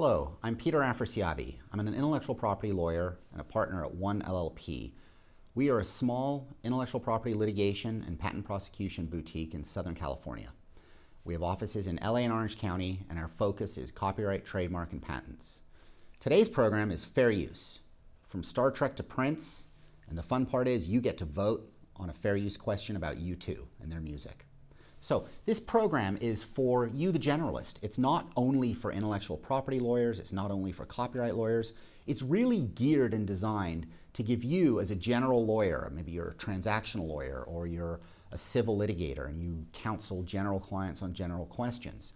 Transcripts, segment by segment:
Hello, I'm Peter Afrasiabi. I'm an intellectual property lawyer and a partner at One LLP. We are a small intellectual property litigation and patent prosecution boutique in Southern California. We have offices in LA and Orange County, and our focus is copyright, trademark, and patents. Today's program is fair use. From Star Trek to Prince, and the fun part is you get to vote on a fair use question about U2 and their music. So this program is for you, the generalist. It's not only for intellectual property lawyers, it's not only for copyright lawyers. It's really geared and designed to give you as a general lawyer, maybe you're a transactional lawyer or you're a civil litigator and you counsel general clients on general questions.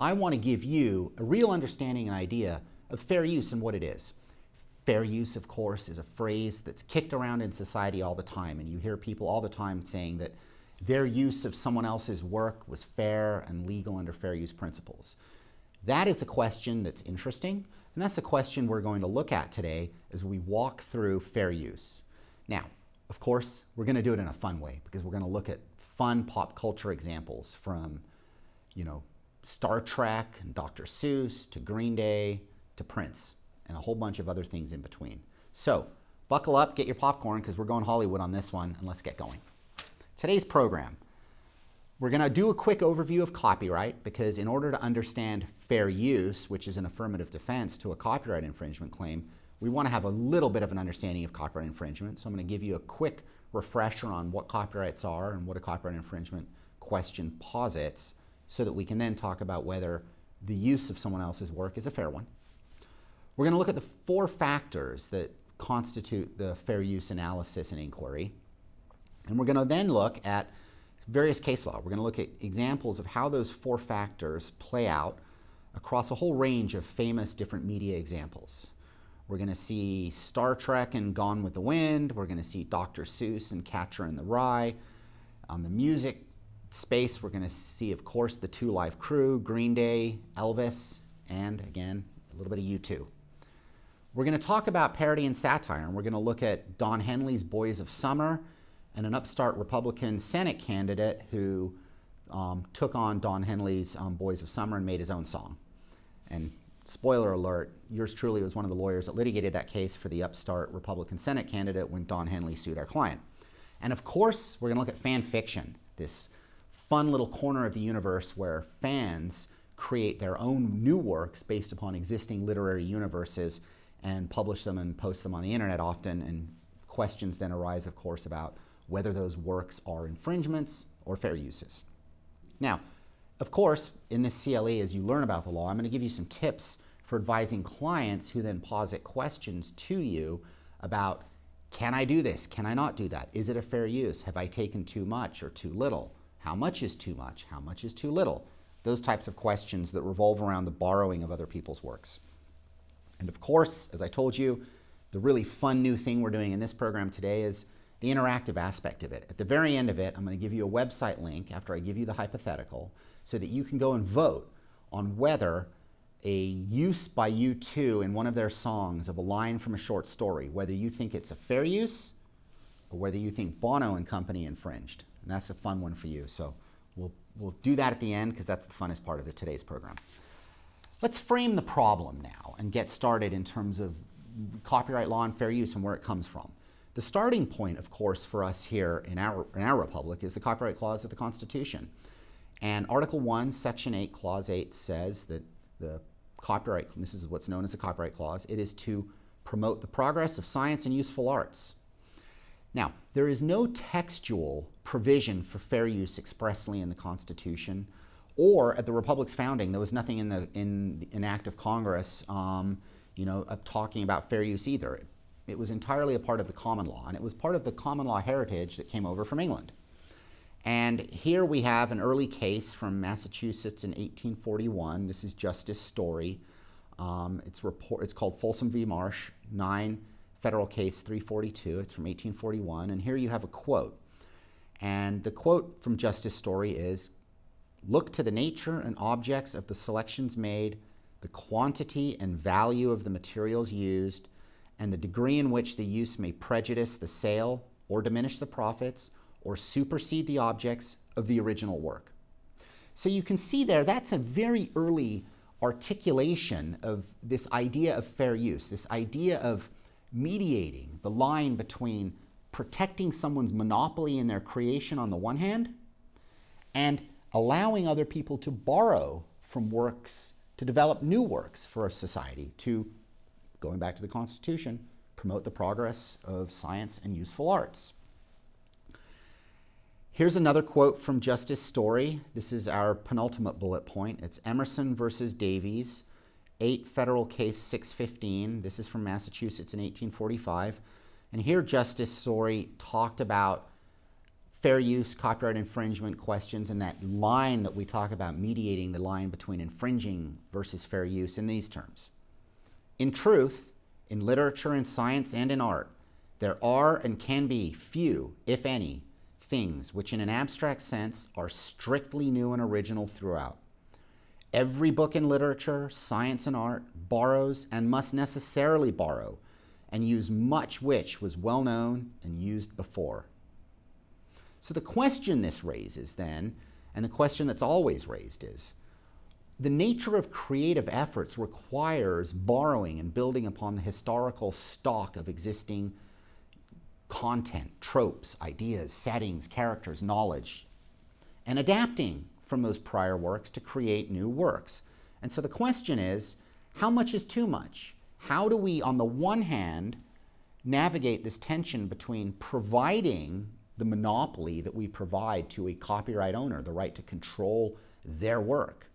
I want to give you a real understanding and idea of fair use and what it is. Fair use, of course, is a phrase that's kicked around in society all the time, and you hear people all the time saying that their use of someone else's work was fair and legal under fair use principles. That is a question that's interesting, and that's a question we're going to look at today as we walk through fair use. Now, of course, we're going to do it in a fun way because we're going to look at fun pop culture examples from, you know, Star Trek and Dr. Seuss to Green Day to Prince and a whole bunch of other things in between. So, buckle up, get your popcorn because we're going Hollywood on this one, and let's get going. Today's program, we're going to do a quick overview of copyright because in order to understand fair use, which is an affirmative defense to a copyright infringement claim, we want to have a little bit of an understanding of copyright infringement. So I'm going to give you a quick refresher on what copyrights are and what a copyright infringement question posits so that we can then talk about whether the use of someone else's work is a fair one. We're going to look at the four factors that constitute the fair use analysis and inquiry. And we're going to then look at various case law. We're going to look at examples of how those four factors play out across a whole range of famous different media examples. We're going to see Star Trek and Gone with the Wind. We're going to see Dr. Seuss and Catcher in the Rye. On the music space, we're going to see, of course, the Two Live Crew, Green Day, Elvis, and again, a little bit of U2. We're going to talk about parody and satire, and we're going to look at Don Henley's Boys of Summer and an upstart Republican Senate candidate who um, took on Don Henley's um, Boys of Summer and made his own song. And spoiler alert, yours truly was one of the lawyers that litigated that case for the upstart Republican Senate candidate when Don Henley sued our client. And of course, we're going to look at fan fiction, this fun little corner of the universe where fans create their own new works based upon existing literary universes and publish them and post them on the internet often. And questions then arise, of course, about whether those works are infringements or fair uses. Now, of course, in this CLE, as you learn about the law, I'm going to give you some tips for advising clients who then posit questions to you about can I do this? Can I not do that? Is it a fair use? Have I taken too much or too little? How much is too much? How much is too little? Those types of questions that revolve around the borrowing of other people's works. And of course, as I told you, the really fun new thing we're doing in this program today is the interactive aspect of it. At the very end of it, I'm going to give you a website link after I give you the hypothetical so that you can go and vote on whether a use by U2 in one of their songs of a line from a short story, whether you think it's a fair use or whether you think Bono and company infringed. And that's a fun one for you. So we'll, we'll do that at the end because that's the funnest part of the, today's program. Let's frame the problem now and get started in terms of copyright law and fair use and where it comes from. The starting point, of course, for us here in our, in our republic is the Copyright Clause of the Constitution. And Article 1, Section 8, Clause 8 says that the copyright, this is what's known as the Copyright Clause, it is to promote the progress of science and useful arts. Now, there is no textual provision for fair use expressly in the Constitution, or at the Republic's founding, there was nothing in the in an act of Congress, um, you know, talking about fair use either. It was entirely a part of the common law, and it was part of the common law heritage that came over from England. And here we have an early case from Massachusetts in 1841. This is Justice Story. Um, it's, report, it's called Folsom v. Marsh, 9 Federal Case 342. It's from 1841. And here you have a quote. And the quote from Justice Story is Look to the nature and objects of the selections made, the quantity and value of the materials used, and the degree in which the use may prejudice the sale or diminish the profits or supersede the objects of the original work. So you can see there, that's a very early articulation of this idea of fair use, this idea of mediating the line between protecting someone's monopoly in their creation on the one hand and allowing other people to borrow from works to develop new works for a society to, going back to the Constitution, promote the progress of science and useful arts. Here's another quote from Justice Story. This is our penultimate bullet point. It's Emerson versus Davies, 8 Federal Case 615. This is from Massachusetts in 1845. And here Justice Story talked about fair use, copyright infringement questions, and that line that we talk about mediating the line between infringing versus fair use in these terms. In truth, in literature, in science, and in art, there are and can be few, if any, things which, in an abstract sense, are strictly new and original throughout. Every book in literature, science, and art borrows and must necessarily borrow and use much which was well known and used before. So the question this raises then, and the question that's always raised is, the nature of creative efforts requires borrowing and building upon the historical stock of existing content, tropes, ideas, settings, characters, knowledge, and adapting from those prior works to create new works. And so the question is, how much is too much? How do we, on the one hand, navigate this tension between providing the monopoly that we provide to a copyright owner, the right to control their work.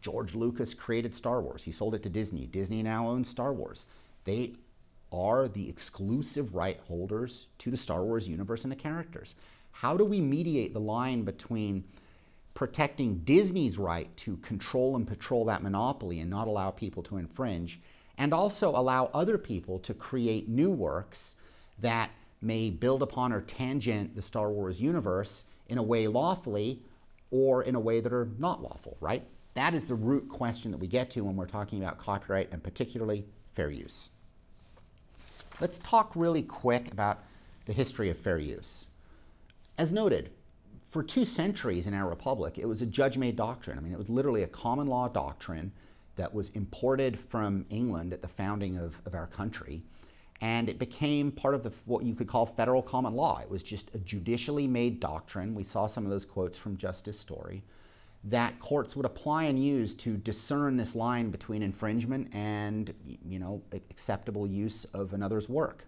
George Lucas created Star Wars. He sold it to Disney. Disney now owns Star Wars. They are the exclusive right holders to the Star Wars universe and the characters. How do we mediate the line between protecting Disney's right to control and patrol that monopoly and not allow people to infringe, and also allow other people to create new works that may build upon or tangent the Star Wars universe in a way lawfully or in a way that are not lawful, right? That is the root question that we get to when we're talking about copyright and particularly fair use. Let's talk really quick about the history of fair use. As noted, for two centuries in our republic, it was a judge made doctrine. I mean, it was literally a common law doctrine that was imported from England at the founding of, of our country and it became part of the, what you could call federal common law. It was just a judicially made doctrine. We saw some of those quotes from Justice Story that courts would apply and use to discern this line between infringement and you know acceptable use of another's work.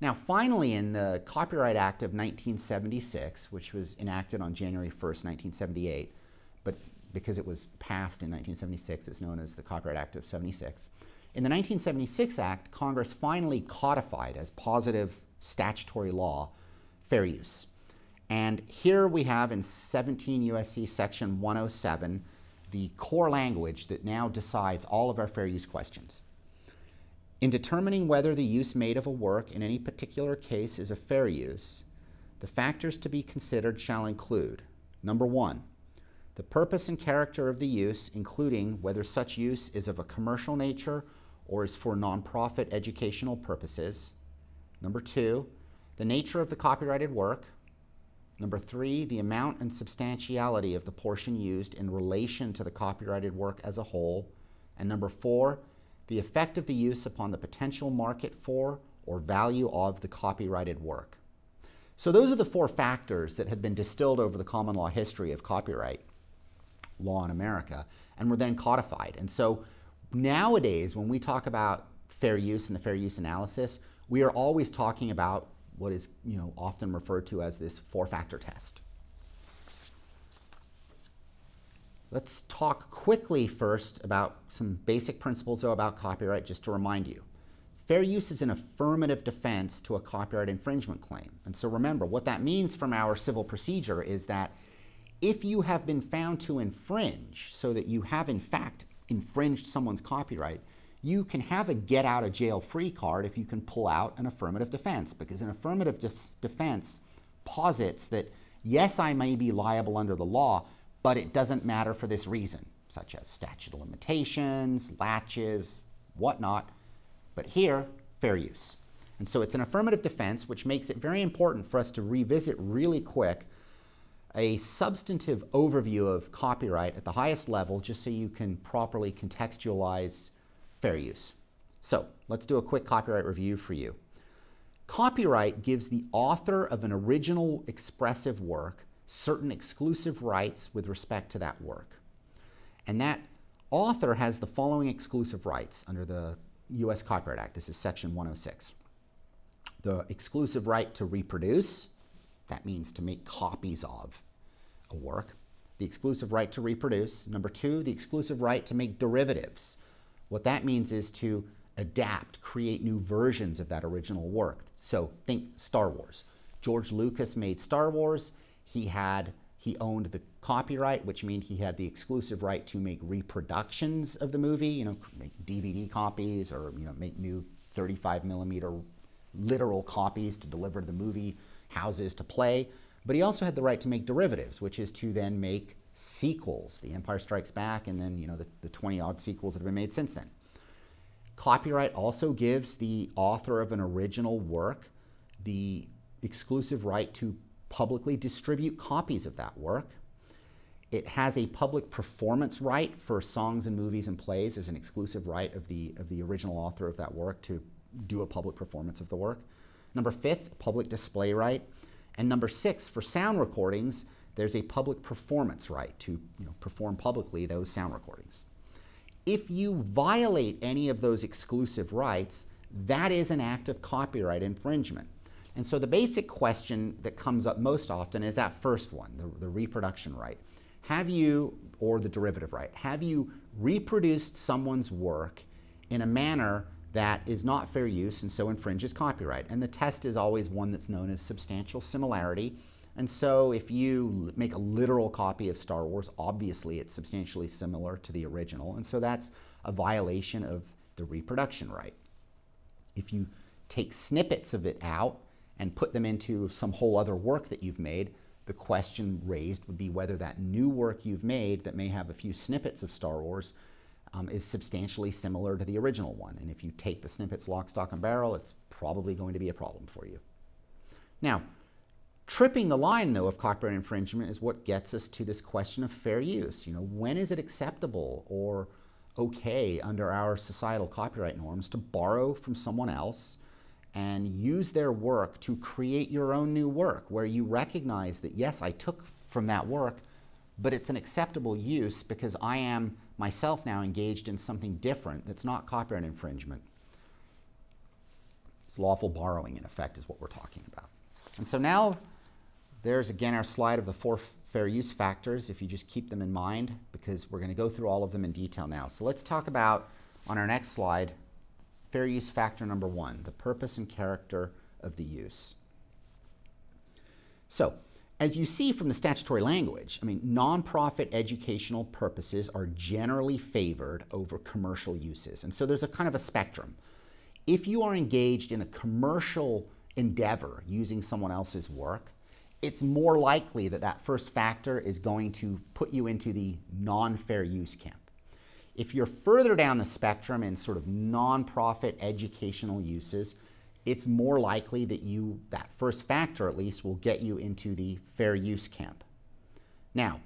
Now, finally, in the Copyright Act of 1976, which was enacted on January 1st, 1978, but because it was passed in 1976, it's known as the Copyright Act of 76. In the 1976 Act, Congress finally codified as positive statutory law fair use. And here we have in 17 USC section 107 the core language that now decides all of our fair use questions. In determining whether the use made of a work in any particular case is a fair use, the factors to be considered shall include number one, the purpose and character of the use, including whether such use is of a commercial nature or is for nonprofit educational purposes. Number two, the nature of the copyrighted work. Number three, the amount and substantiality of the portion used in relation to the copyrighted work as a whole. And number four, the effect of the use upon the potential market for or value of the copyrighted work. So those are the four factors that had been distilled over the common law history of copyright law in America and were then codified. And so nowadays, when we talk about fair use and the fair use analysis, we are always talking about what is you know, often referred to as this four-factor test. Let's talk quickly first about some basic principles though about copyright, just to remind you. Fair use is an affirmative defense to a copyright infringement claim. And so remember, what that means from our civil procedure is that if you have been found to infringe, so that you have in fact infringed someone's copyright, you can have a get out of jail free card if you can pull out an affirmative defense because an affirmative defense posits that yes, I may be liable under the law, but it doesn't matter for this reason, such as statute of limitations, laches, whatnot. But here, fair use. And so it's an affirmative defense, which makes it very important for us to revisit really quick a substantive overview of copyright at the highest level just so you can properly contextualize fair use. So let's do a quick copyright review for you. Copyright gives the author of an original expressive work certain exclusive rights with respect to that work. And that author has the following exclusive rights under the U.S. Copyright Act. This is Section 106. The exclusive right to reproduce, that means to make copies of a work. The exclusive right to reproduce. Number two, the exclusive right to make derivatives. What that means is to adapt, create new versions of that original work. So think Star Wars. George Lucas made Star Wars. He had he owned the copyright, which means he had the exclusive right to make reproductions of the movie, you know, make DVD copies or you know, make new 35 millimeter literal copies to deliver to the movie houses to play. But he also had the right to make derivatives, which is to then make sequels, The Empire Strikes Back, and then you know the, the 20 odd sequels that have been made since then. Copyright also gives the author of an original work the exclusive right to publicly distribute copies of that work. It has a public performance right for songs and movies and plays as an exclusive right of the, of the original author of that work to do a public performance of the work. Number fifth, public display right. And number six, for sound recordings, there's a public performance right to you know, perform publicly those sound recordings. If you violate any of those exclusive rights, that is an act of copyright infringement. And so the basic question that comes up most often is that first one, the, the reproduction right. Have you, or the derivative right, have you reproduced someone's work in a manner that is not fair use and so infringes copyright? And the test is always one that's known as substantial similarity. And so if you make a literal copy of Star Wars, obviously it's substantially similar to the original. And so that's a violation of the reproduction right. If you take snippets of it out and put them into some whole other work that you've made, the question raised would be whether that new work you've made that may have a few snippets of Star Wars um, is substantially similar to the original one. And if you take the snippets lock, stock, and barrel, it's probably going to be a problem for you. Now, tripping the line, though, of copyright infringement is what gets us to this question of fair use. You know, when is it acceptable or okay under our societal copyright norms to borrow from someone else and use their work to create your own new work where you recognize that, yes, I took from that work, but it's an acceptable use because I am myself now engaged in something different that's not copyright infringement. It's lawful borrowing, in effect, is what we're talking about. And so now there's again our slide of the four fair use factors, if you just keep them in mind, because we're going to go through all of them in detail now. So let's talk about, on our next slide, fair use factor number one, the purpose and character of the use. So, as you see from the statutory language, I mean, nonprofit educational purposes are generally favored over commercial uses. And so there's a kind of a spectrum. If you are engaged in a commercial endeavor using someone else's work, it's more likely that that first factor is going to put you into the non fair use camp. If you're further down the spectrum in sort of nonprofit educational uses, it's more likely that you, that first factor at least, will get you into the fair use camp. Now,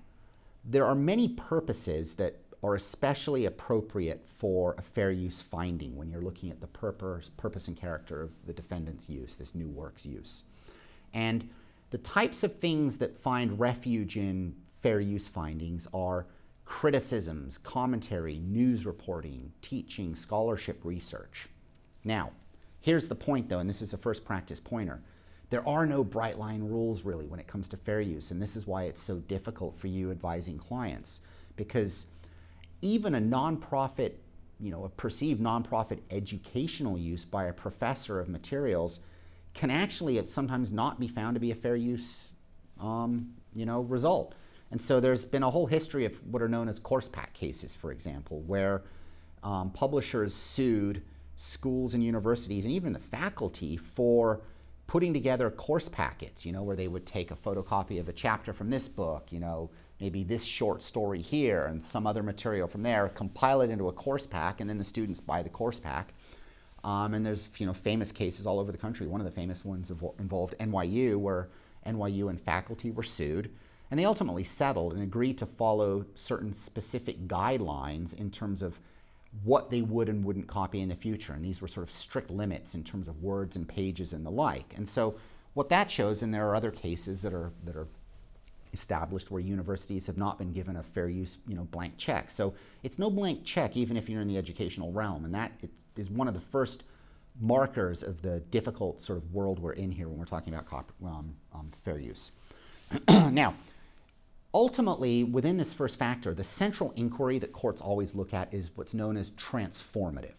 there are many purposes that are especially appropriate for a fair use finding when you're looking at the purpose, purpose and character of the defendant's use, this new work's use. And the types of things that find refuge in fair use findings are criticisms, commentary, news reporting, teaching, scholarship research. Now, here's the point though, and this is a first practice pointer. There are no bright line rules really when it comes to fair use, and this is why it's so difficult for you advising clients because even a nonprofit, you know, a perceived nonprofit educational use by a professor of materials can actually sometimes not be found to be a fair use, um, you know, result. And so there's been a whole history of what are known as course pack cases, for example, where um, publishers sued schools and universities and even the faculty for putting together course packets, you know, where they would take a photocopy of a chapter from this book, you know, maybe this short story here and some other material from there, compile it into a course pack, and then the students buy the course pack. Um, and there's, you know, famous cases all over the country. One of the famous ones involved NYU, where NYU and faculty were sued And they ultimately settled and agreed to follow certain specific guidelines in terms of what they would and wouldn't copy in the future. And these were sort of strict limits in terms of words and pages and the like. And so what that shows, and there are other cases that are, that are established where universities have not been given a fair use you know, blank check. So it's no blank check even if you're in the educational realm. And that is one of the first markers of the difficult sort of world we're in here when we're talking about um, um, fair use. now, ultimately, within this first factor, the central inquiry that courts always look at is what's known as transformative.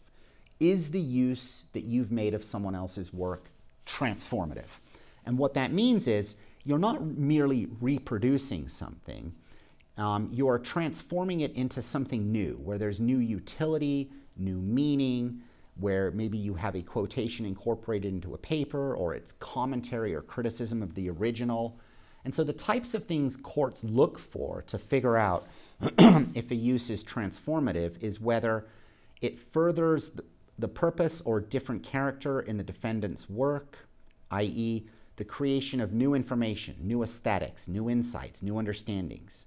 Is the use that you've made of someone else's work transformative? And what that means is you're not merely reproducing something, um, you are transforming it into something new, where there's new utility, new meaning, where maybe you have a quotation incorporated into a paper or it's commentary or criticism of the original. And so the types of things courts look for to figure out if a use is transformative is whether it furthers the purpose or different character in the defendant's work, i.e., the creation of new information, new aesthetics, new insights, new understandings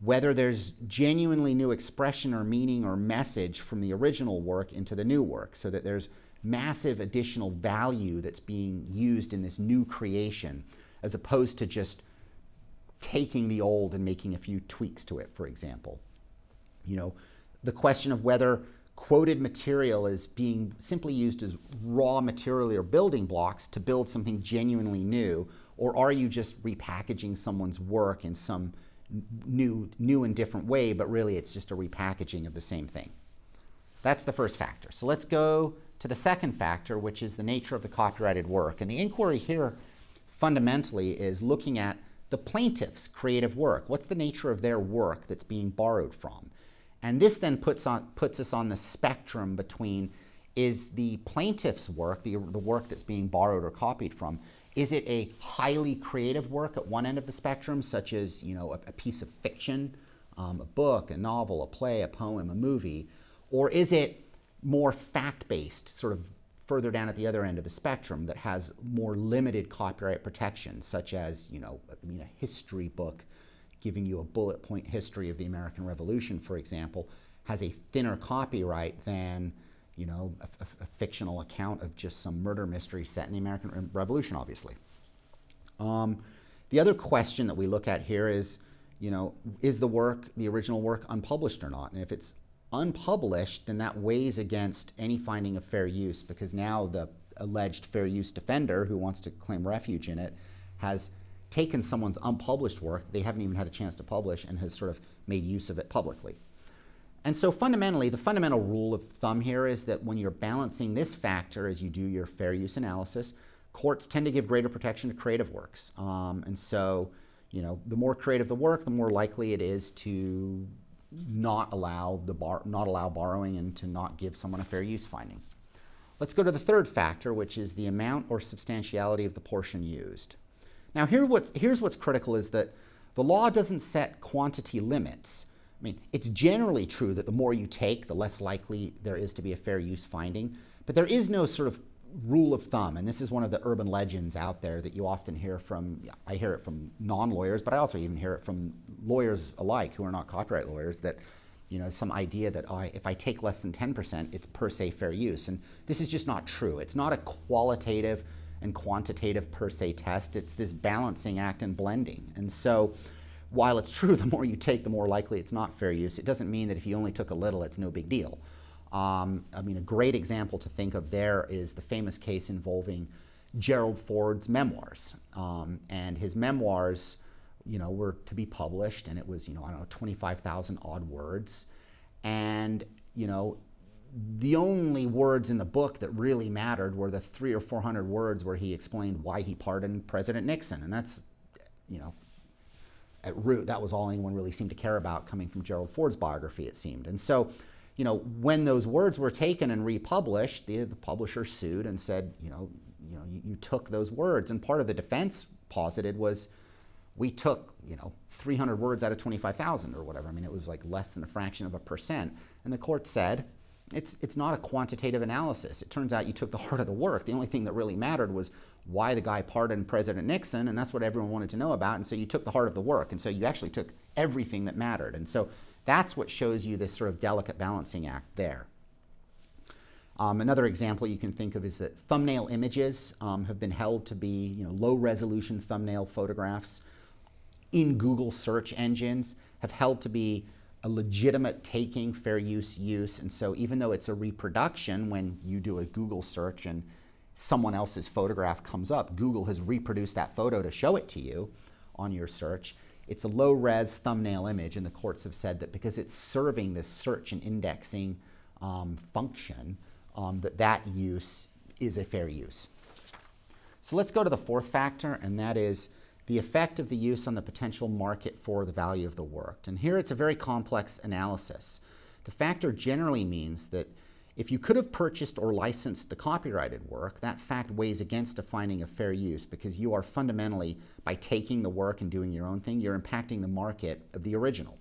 whether there's genuinely new expression or meaning or message from the original work into the new work, so that there's massive additional value that's being used in this new creation, as opposed to just taking the old and making a few tweaks to it, for example. You know, the question of whether quoted material is being simply used as raw material or building blocks to build something genuinely new, or are you just repackaging someone's work in some new, new and different way, but really it's just a repackaging of the same thing. That's the first factor. So let's go to the second factor, which is the nature of the copyrighted work. And the inquiry here fundamentally is looking at the plaintiff's creative work. What's the nature of their work that's being borrowed from? And this then puts, on, puts us on the spectrum between is the plaintiff's work, the, the work that's being borrowed or copied from, is it a highly creative work at one end of the spectrum, such as you know a, a piece of fiction, um, a book, a novel, a play, a poem, a movie, or is it more fact-based, sort of further down at the other end of the spectrum that has more limited copyright protection, such as you know I mean a history book giving you a bullet point history of the American Revolution, for example, has a thinner copyright than you know, a, a, fictional account of just some murder mystery set in the American Revolution, obviously. Um, the other question that we look at here is, you know, is the work, the original work, unpublished or not? And if it's unpublished, then that weighs against any finding of fair use because now the alleged fair use defender who wants to claim refuge in it has taken someone's unpublished work they haven't even had a chance to publish and has sort of made use of it publicly. And so fundamentally, the fundamental rule of thumb here is that when you're balancing this factor as you do your fair use analysis, courts tend to give greater protection to creative works. Um, and so, you know, the more creative the work, the more likely it is to not allow the bar, not allow borrowing and to not give someone a fair use finding. Let's go to the third factor, which is the amount or substantiality of the portion used. Now, here what's, here's what's critical is that the law doesn't set quantity limits. I mean, it's generally true that the more you take, the less likely there is to be a fair use finding. But there is no sort of rule of thumb, and this is one of the urban legends out there that you often hear from, I hear it from non-lawyers, but I also even hear it from lawyers alike who are not copyright lawyers, that you know, some idea that oh, if I take less than 10%, it's per se fair use. And this is just not true. It's not a qualitative and quantitative per se test. It's this balancing act and blending. And so while it's true the more you take, the more likely it's not fair use, it doesn't mean that if you only took a little, it's no big deal. Um, I mean, a great example to think of there is the famous case involving Gerald Ford's memoirs. Um, and his memoirs, you know, were to be published, and it was, you know, I don't know, 25,000 odd words. And, you know, the only words in the book that really mattered were the three or 400 words where he explained why he pardoned President Nixon. And that's, you know, at root, that was all anyone really seemed to care about coming from Gerald Ford's biography, it seemed. And so, you know, when those words were taken and republished, the, the publisher sued and said, you know, you know, you, you took those words. And part of the defense posited was, we took, you know, 300 words out of 25,000 or whatever. I mean, it was like less than a fraction of a percent. And the court said, it's, it's not a quantitative analysis. It turns out you took the heart of the work. The only thing that really mattered was why the guy pardoned President Nixon, and that's what everyone wanted to know about. And so you took the heart of the work. And so you actually took everything that mattered. And so that's what shows you this sort of delicate balancing act there. Um, another example you can think of is that thumbnail images um, have been held to be you know, low resolution thumbnail photographs in Google search engines have held to be a legitimate taking, fair use use. And so even though it's a reproduction, when you do a Google search and someone else's photograph comes up, Google has reproduced that photo to show it to you on your search. It's a low res thumbnail image, and the courts have said that because it's serving this search and indexing um, function, um, that that use is a fair use. So let's go to the fourth factor, and that is the effect of the use on the potential market for the value of the work. And here it's a very complex analysis. The factor generally means that if you could have purchased or licensed the copyrighted work, that fact weighs against defining a fair use because you are fundamentally, by taking the work and doing your own thing, you're impacting the market of the original.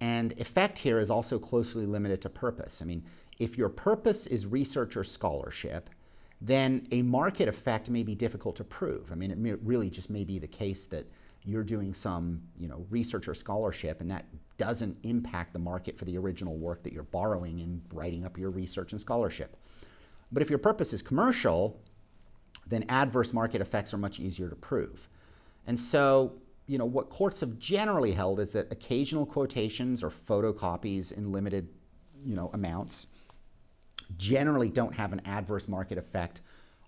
And effect here is also closely limited to purpose. I mean, if your purpose is research or scholarship, then a market effect may be difficult to prove. I mean, it may, really just may be the case that you're doing some, you know, research or scholarship, and that doesn't impact the market for the original work that you're borrowing and writing up your research and scholarship. But if your purpose is commercial, then adverse market effects are much easier to prove. And so, you know, what courts have generally held is that occasional quotations or photocopies in limited, you know, amounts generally don't have an adverse market effect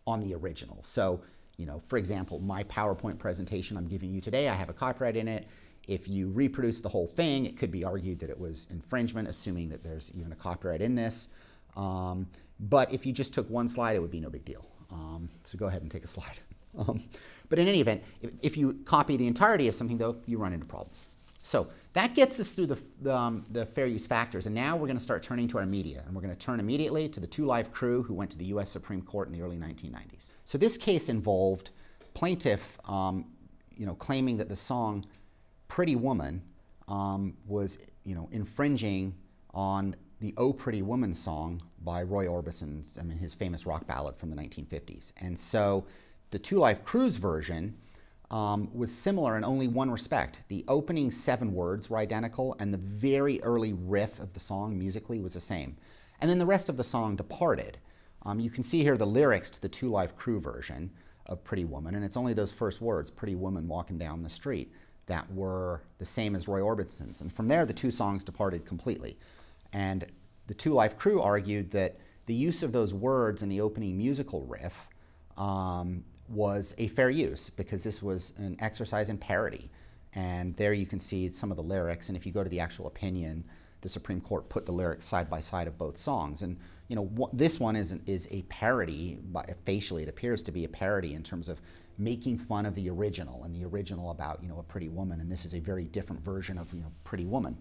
on the original. So, you know, for example, my PowerPoint presentation I'm giving you today, I have a copyright in it. If you reproduce the whole thing, it could be argued that it was infringement, assuming that there's even a copyright in this. Um, but if you just took one slide, it would be no big deal. Um, so go ahead and take a slide. Um, but in any event, if, if you copy the entirety of something, though, you run into problems. So that gets us through the, the, um, the, fair use factors. And now we're going to start turning to our media. And we're going to turn immediately to the Two Live Crew who went to the US Supreme Court in the early 1990s. So this case involved plaintiff um, you know, claiming that the song Pretty Woman um, was you know, infringing on the Oh Pretty Woman song by Roy Orbison's, I mean, his famous rock ballad from the 1950s. And so the Two Live Crew's version um, was similar in only one respect. The opening seven words were identical, and the very early riff of the song musically was the same. And then the rest of the song departed. Um, you can see here the lyrics to the Two Life Crew version of Pretty Woman, and it's only those first words, Pretty Woman walking down the street, that were the same as Roy Orbison's. And from there, the two songs departed completely. And the Two Live Crew argued that the use of those words in the opening musical riff um, was a fair use because this was an exercise in parody. And there you can see some of the lyrics. And if you go to the actual opinion, the Supreme Court put the lyrics side by side of both songs. And you know, this one is is a parody. But facially, it appears to be a parody in terms of making fun of the original and the original about you know a pretty woman. And this is a very different version of you know Pretty Woman.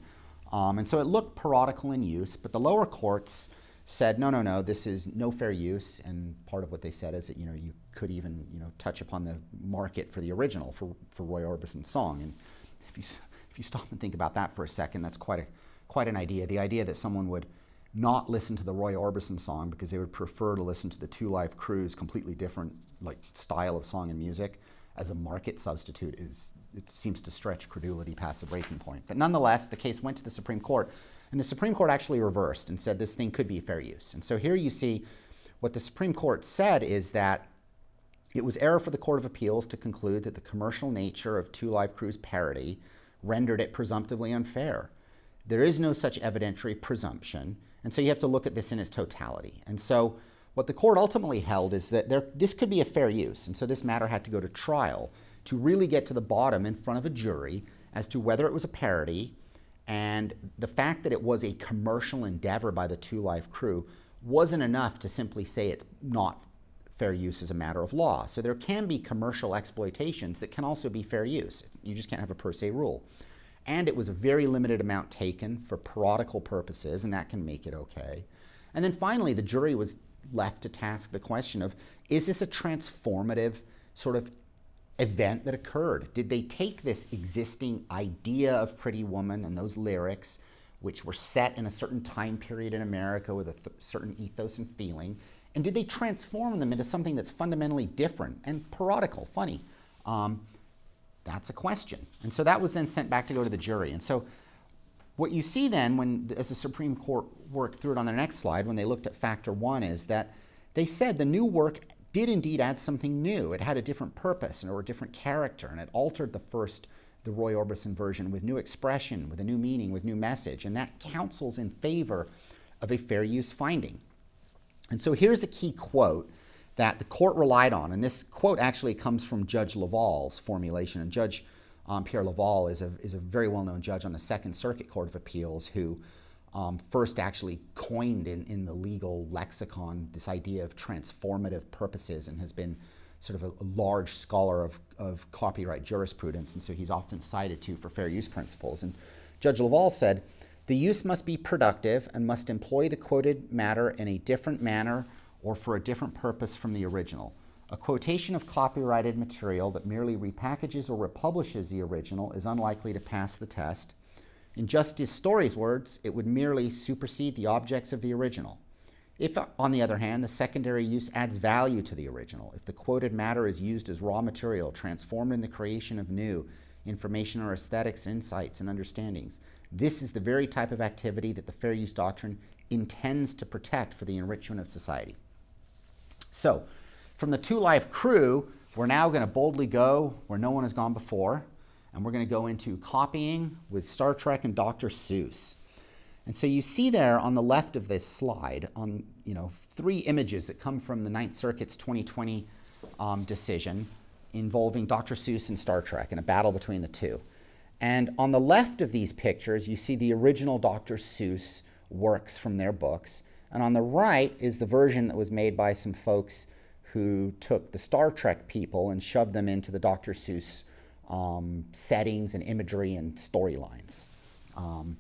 Um, and so it looked parodical in use, but the lower courts said, no, no, no, this is no fair use. And part of what they said is that, you know, you could even, you know, touch upon the market for the original, for, for Roy Orbison's song. And if you, if you stop and think about that for a second, that's quite, a, quite an idea. The idea that someone would not listen to the Roy Orbison song because they would prefer to listen to the Two Live Crew's completely different like style of song and music as a market substitute is it seems to stretch credulity past the breaking point. But nonetheless, the case went to the Supreme Court, and the Supreme Court actually reversed and said this thing could be fair use. And so here you see what the Supreme Court said is that it was error for the Court of Appeals to conclude that the commercial nature of Two Live Crew's parody rendered it presumptively unfair. There is no such evidentiary presumption, and so you have to look at this in its totality. And so what the court ultimately held is that there, this could be a fair use, and so this matter had to go to trial to really get to the bottom in front of a jury as to whether it was a parody and the fact that it was a commercial endeavor by the Two Live crew wasn't enough to simply say it's not fair use as a matter of law. So there can be commercial exploitations that can also be fair use. You just can't have a per se rule. And it was a very limited amount taken for parodical purposes, and that can make it okay. And then finally, the jury was left to task the question of is this a transformative sort of event that occurred? Did they take this existing idea of Pretty Woman and those lyrics, which were set in a certain time period in America with a certain ethos and feeling? And did they transform them into something that's fundamentally different and parodical, funny? Um, that's a question. And so that was then sent back to go to the jury. And so what you see then, when as the Supreme Court worked through it on their next slide, when they looked at factor one, is that they said the new work did indeed add something new. It had a different purpose and or a different character, and it altered the first, the Roy Orbison version, with new expression, with a new meaning, with new message. And that counsels in favor of a fair use finding. And so here's a key quote that the court relied on. And this quote actually comes from Judge Leval's formulation. And Judge um, Pierre Leval is a, is a very well known judge on the Second Circuit Court of Appeals who um, first actually coined in, in the legal lexicon this idea of transformative purposes and has been sort of a, a, large scholar of, of copyright jurisprudence. And so he's often cited to for fair use principles. And Judge Leval said, the use must be productive and must employ the quoted matter in a different manner or for a different purpose from the original. A quotation of copyrighted material that merely repackages or republishes the original is unlikely to pass the test. In Justice Story's words, it would merely supersede the objects of the original. If, on the other hand, the secondary use adds value to the original, if the quoted matter is used as raw material, transformed in the creation of new information or aesthetics, insights, and understandings, this is the very type of activity that the fair use doctrine intends to protect for the enrichment of society. So, from the Two Live crew, we're now going to boldly go where no one has gone before, and we're going to go into copying with Star Trek and Dr. Seuss. And so you see there on the left of this slide, on you know, three images that come from the Ninth Circuit's 2020 um, decision involving Dr. Seuss and Star Trek and a battle between the two. And on the left of these pictures, you see the original Dr. Seuss works from their books. And on the right is the version that was made by some folks who took the Star Trek people and shoved them into the Dr. Seuss um, settings and imagery and storylines. Um,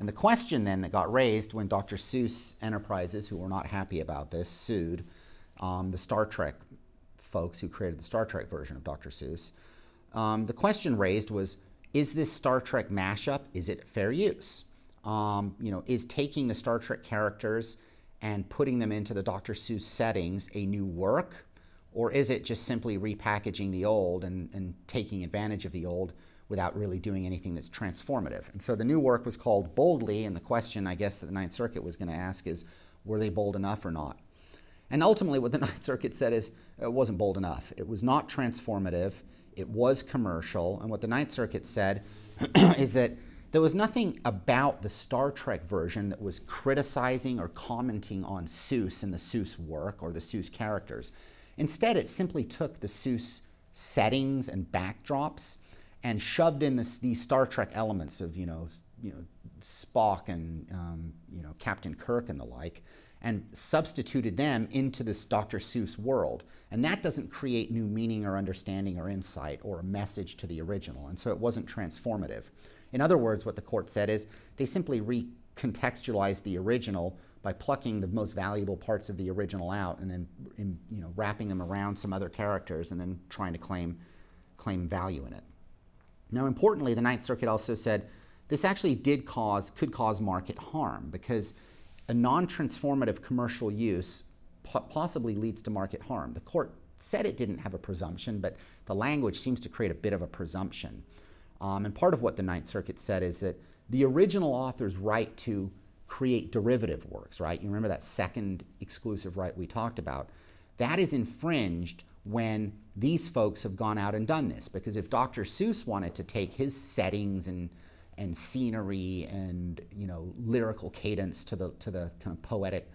and the question then that got raised when Dr. Seuss Enterprises, who were not happy about this, sued um, the Star Trek folks who created the Star Trek version of Dr. Seuss, um, the question raised was, is this Star Trek mashup, is it fair use? Um, you know, is taking the Star Trek characters and putting them into the Dr. Seuss settings a new work? Or is it just simply repackaging the old and, and taking advantage of the old without really doing anything that's transformative? And so the new work was called Boldly, and the question I guess that the Ninth Circuit was going to ask is, were they bold enough or not? And ultimately, what the Ninth Circuit said is it wasn't bold enough. It was not transformative. It was commercial. And what the Ninth Circuit said is that there was nothing about the Star Trek version that was criticizing or commenting on Seuss and the Seuss work or the Seuss characters. Instead, it simply took the Seuss settings and backdrops and shoved in this, these Star Trek elements of, you know, you know, Spock and um, you know Captain Kirk and the like, and substituted them into this Dr. Seuss world. And that doesn't create new meaning or understanding or insight or a message to the original. And so it wasn't transformative. In other words, what the court said is they simply recontextualized the original by plucking the most valuable parts of the original out and then you know, wrapping them around some other characters and then trying to claim, claim value in it. Now, importantly, the Ninth Circuit also said this actually did cause, could cause market harm because a non-transformative commercial use possibly leads to market harm. The court said it didn't have a presumption, but the language seems to create a bit of a presumption. Um, and part of what the Ninth Circuit said is that the original author's right to create derivative works, right? You remember that second exclusive right we talked about? That is infringed when these folks have gone out and done this. Because if Dr. Seuss wanted to take his settings and and scenery and you know lyrical cadence to the to the kind of poetic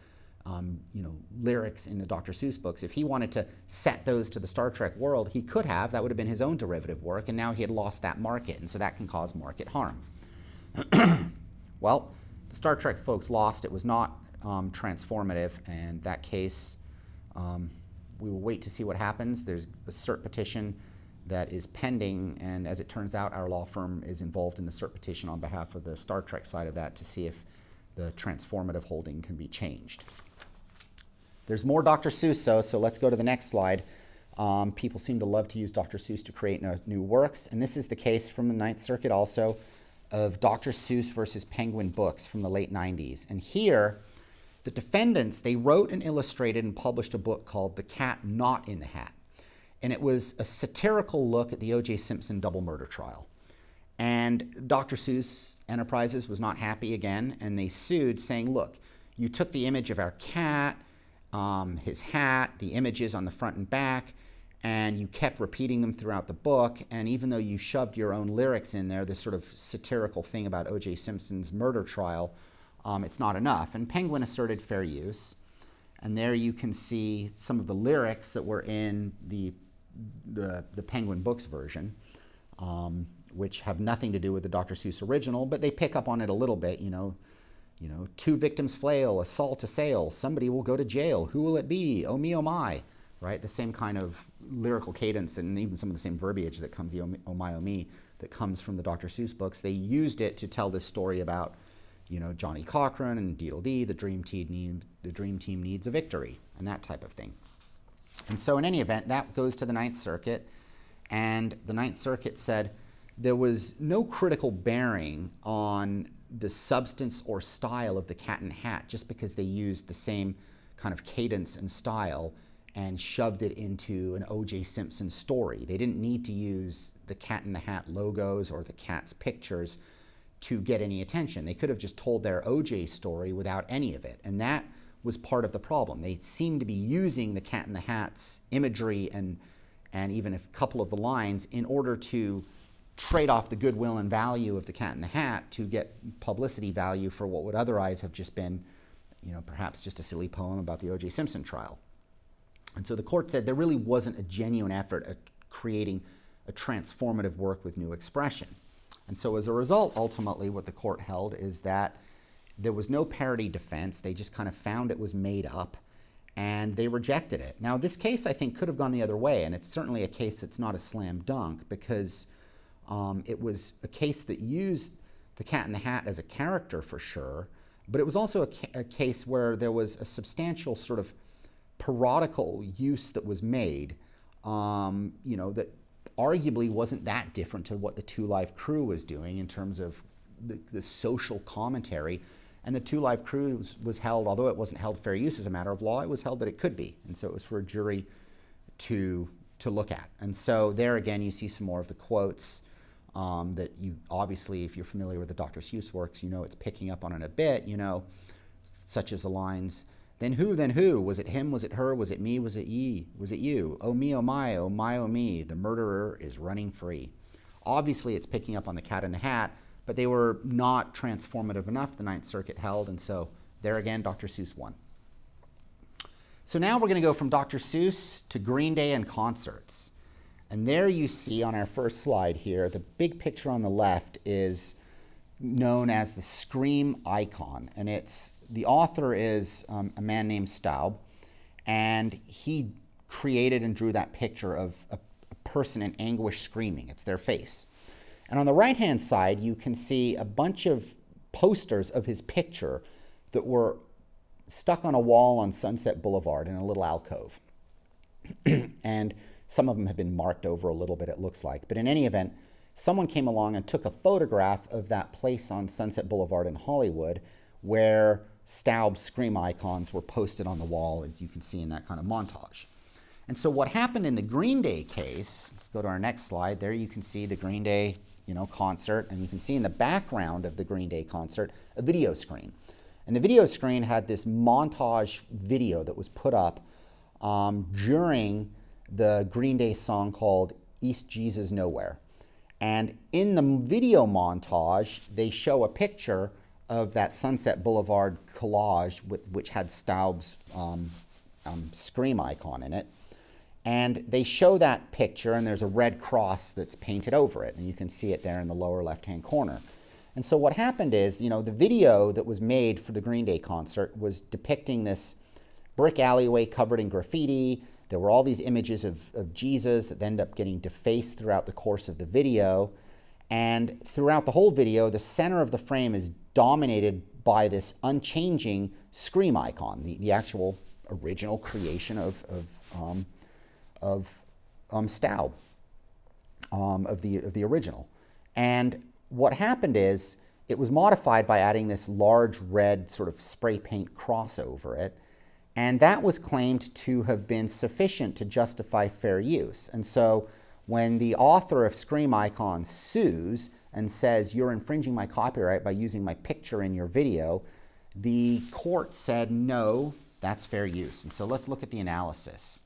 um, you know lyrics in the Dr. Seuss books. If he wanted to set those to the Star Trek world, he could have. That would have been his own derivative work, and now he had lost that market, and so that can cause market harm. well, the Star Trek folks lost. It was not um, transformative, and that case. Um, we will wait to see what happens. There's a cert petition that is pending, and as it turns out, our law firm is involved in the cert petition on behalf of the Star Trek side of that to see if the transformative holding can be changed. There's more Dr. Seuss, so let's go to the next slide. Um, people seem to love to use Dr. Seuss to create no, new works, and this is the case from the Ninth Circuit also. of Dr. Seuss versus Penguin Books from the late 90s. And here, the defendants, they wrote and illustrated and published a book called The Cat Not in the Hat. And it was a satirical look at the O.J. Simpson double murder trial. And Dr. Seuss Enterprises was not happy again, and they sued, saying, Look, you took the image of our cat, um, his hat, the images on the front and back, and you kept repeating them throughout the book. And even though you shoved your own lyrics in there, this sort of satirical thing about O.J. Simpson's murder trial, um, it's not enough. And Penguin asserted fair use. And there you can see some of the lyrics that were in the, the, the Penguin Books version, um, which have nothing to do with the Dr. Seuss original, but they pick up on it a little bit, you know. You know, two victims flail, assault assail, somebody will go to jail. Who will it be? Oh me, oh my right? The same kind of lyrical cadence and even some of the same verbiage that comes oh the Oh My Oh Me that comes from the Dr. Seuss books. They used it to tell this story about, you know, Johnnie Cochran and D, the dream team need, the dream team needs a victory and that type of thing. And so in any event, that goes to the Ninth Circuit, and the Ninth Circuit said there was no critical bearing on the substance or style of the cat and hat just because they used the same kind of cadence and style and shoved it into an O.J. Simpson story. They didn't need to use the Cat in the Hat logos or the cat's pictures to get any attention. They could have just told their O.J. story without any of it. And that was part of the problem. They seemed to be using the Cat in the Hat's imagery and, and even a couple of the lines in order to trade off the goodwill and value of the Cat in the Hat to get publicity value for what would otherwise have just been, you know, perhaps just a silly poem about the O.J. Simpson trial. And so the court said there really wasn't a genuine effort at creating a transformative work with new expression. And so as a result, ultimately, what the court held is that there was no parody defense. They just kind of found it was made up and they rejected it. Now, this case, I think, could have gone the other way, and it's certainly a case that's not a slam dunk because um, it was a case that used the cat in the hat as a character for sure, but it was also a, ca a case where there was a substantial sort of parodical use that was made, um, you know, that arguably wasn't that different to what the Two Live Crew was doing in terms of the, the social commentary. And the Two Live Crew was, was, held, although it wasn't held fair use as a matter of law, it was held that it could be. And so it was for a jury to, to look at. And so there again, you see some more of the quotes um, that you obviously, if you're familiar with the Dr. Seuss works, you know it's picking up on in a bit, you know, such as the lines, then who, then who? Was it him? Was it her? Was it me? Was it ye? Was it you? Oh me, oh my, oh my, oh me. The murderer is running free. Obviously, it's picking up on the cat in the hat, but they were not transformative enough, the Ninth Circuit held, and so there again, Dr. Seuss won. So now we're going to go from Dr. Seuss to Green Day and concerts. And there you see on our first slide here, the big picture on the left is known as the Scream icon. And it's the author is um, a man named Staub, and he created and drew that picture of a, a person in anguish screaming. It's their face. And on the right hand side, you can see a bunch of posters of his picture that were stuck on a wall on Sunset Boulevard in a little alcove. and some of them have been marked over a little bit, it looks like. But in any event, someone came along and took a photograph of that place on Sunset Boulevard in Hollywood where Staub's Scream icons were posted on the wall, as you can see in that kind of montage. And so what happened in the Green Day case, let's go to our next slide. There you can see the Green Day you know, concert, and you can see in the background of the Green Day concert a video screen. And the video screen had this montage video that was put up um, during the Green Day song called East Jesus Nowhere. And in the video montage, they show a picture of that Sunset Boulevard collage, with, which had Staub's um, um, Scream icon in it. And they show that picture, and there's a red cross that's painted over it, and you can see it there in the lower left-hand corner. And so what happened is, you know, the video that was made for the Green Day concert was depicting this brick alleyway covered in graffiti. There were all these images of, of Jesus that end up getting defaced throughout the course of the video. And throughout the whole video, the center of the frame is dominated by this unchanging Scream icon, the, the actual original creation of, of, um, of um, Staub, um, of, the, of the original. And what happened is it was modified by adding this large red sort of spray paint cross over it. And that was claimed to have been sufficient to justify fair use. And so when the author of Scream Icon sues and says, You're infringing my copyright by using my picture in your video, the court said, No, that's fair use. And so let's look at the analysis.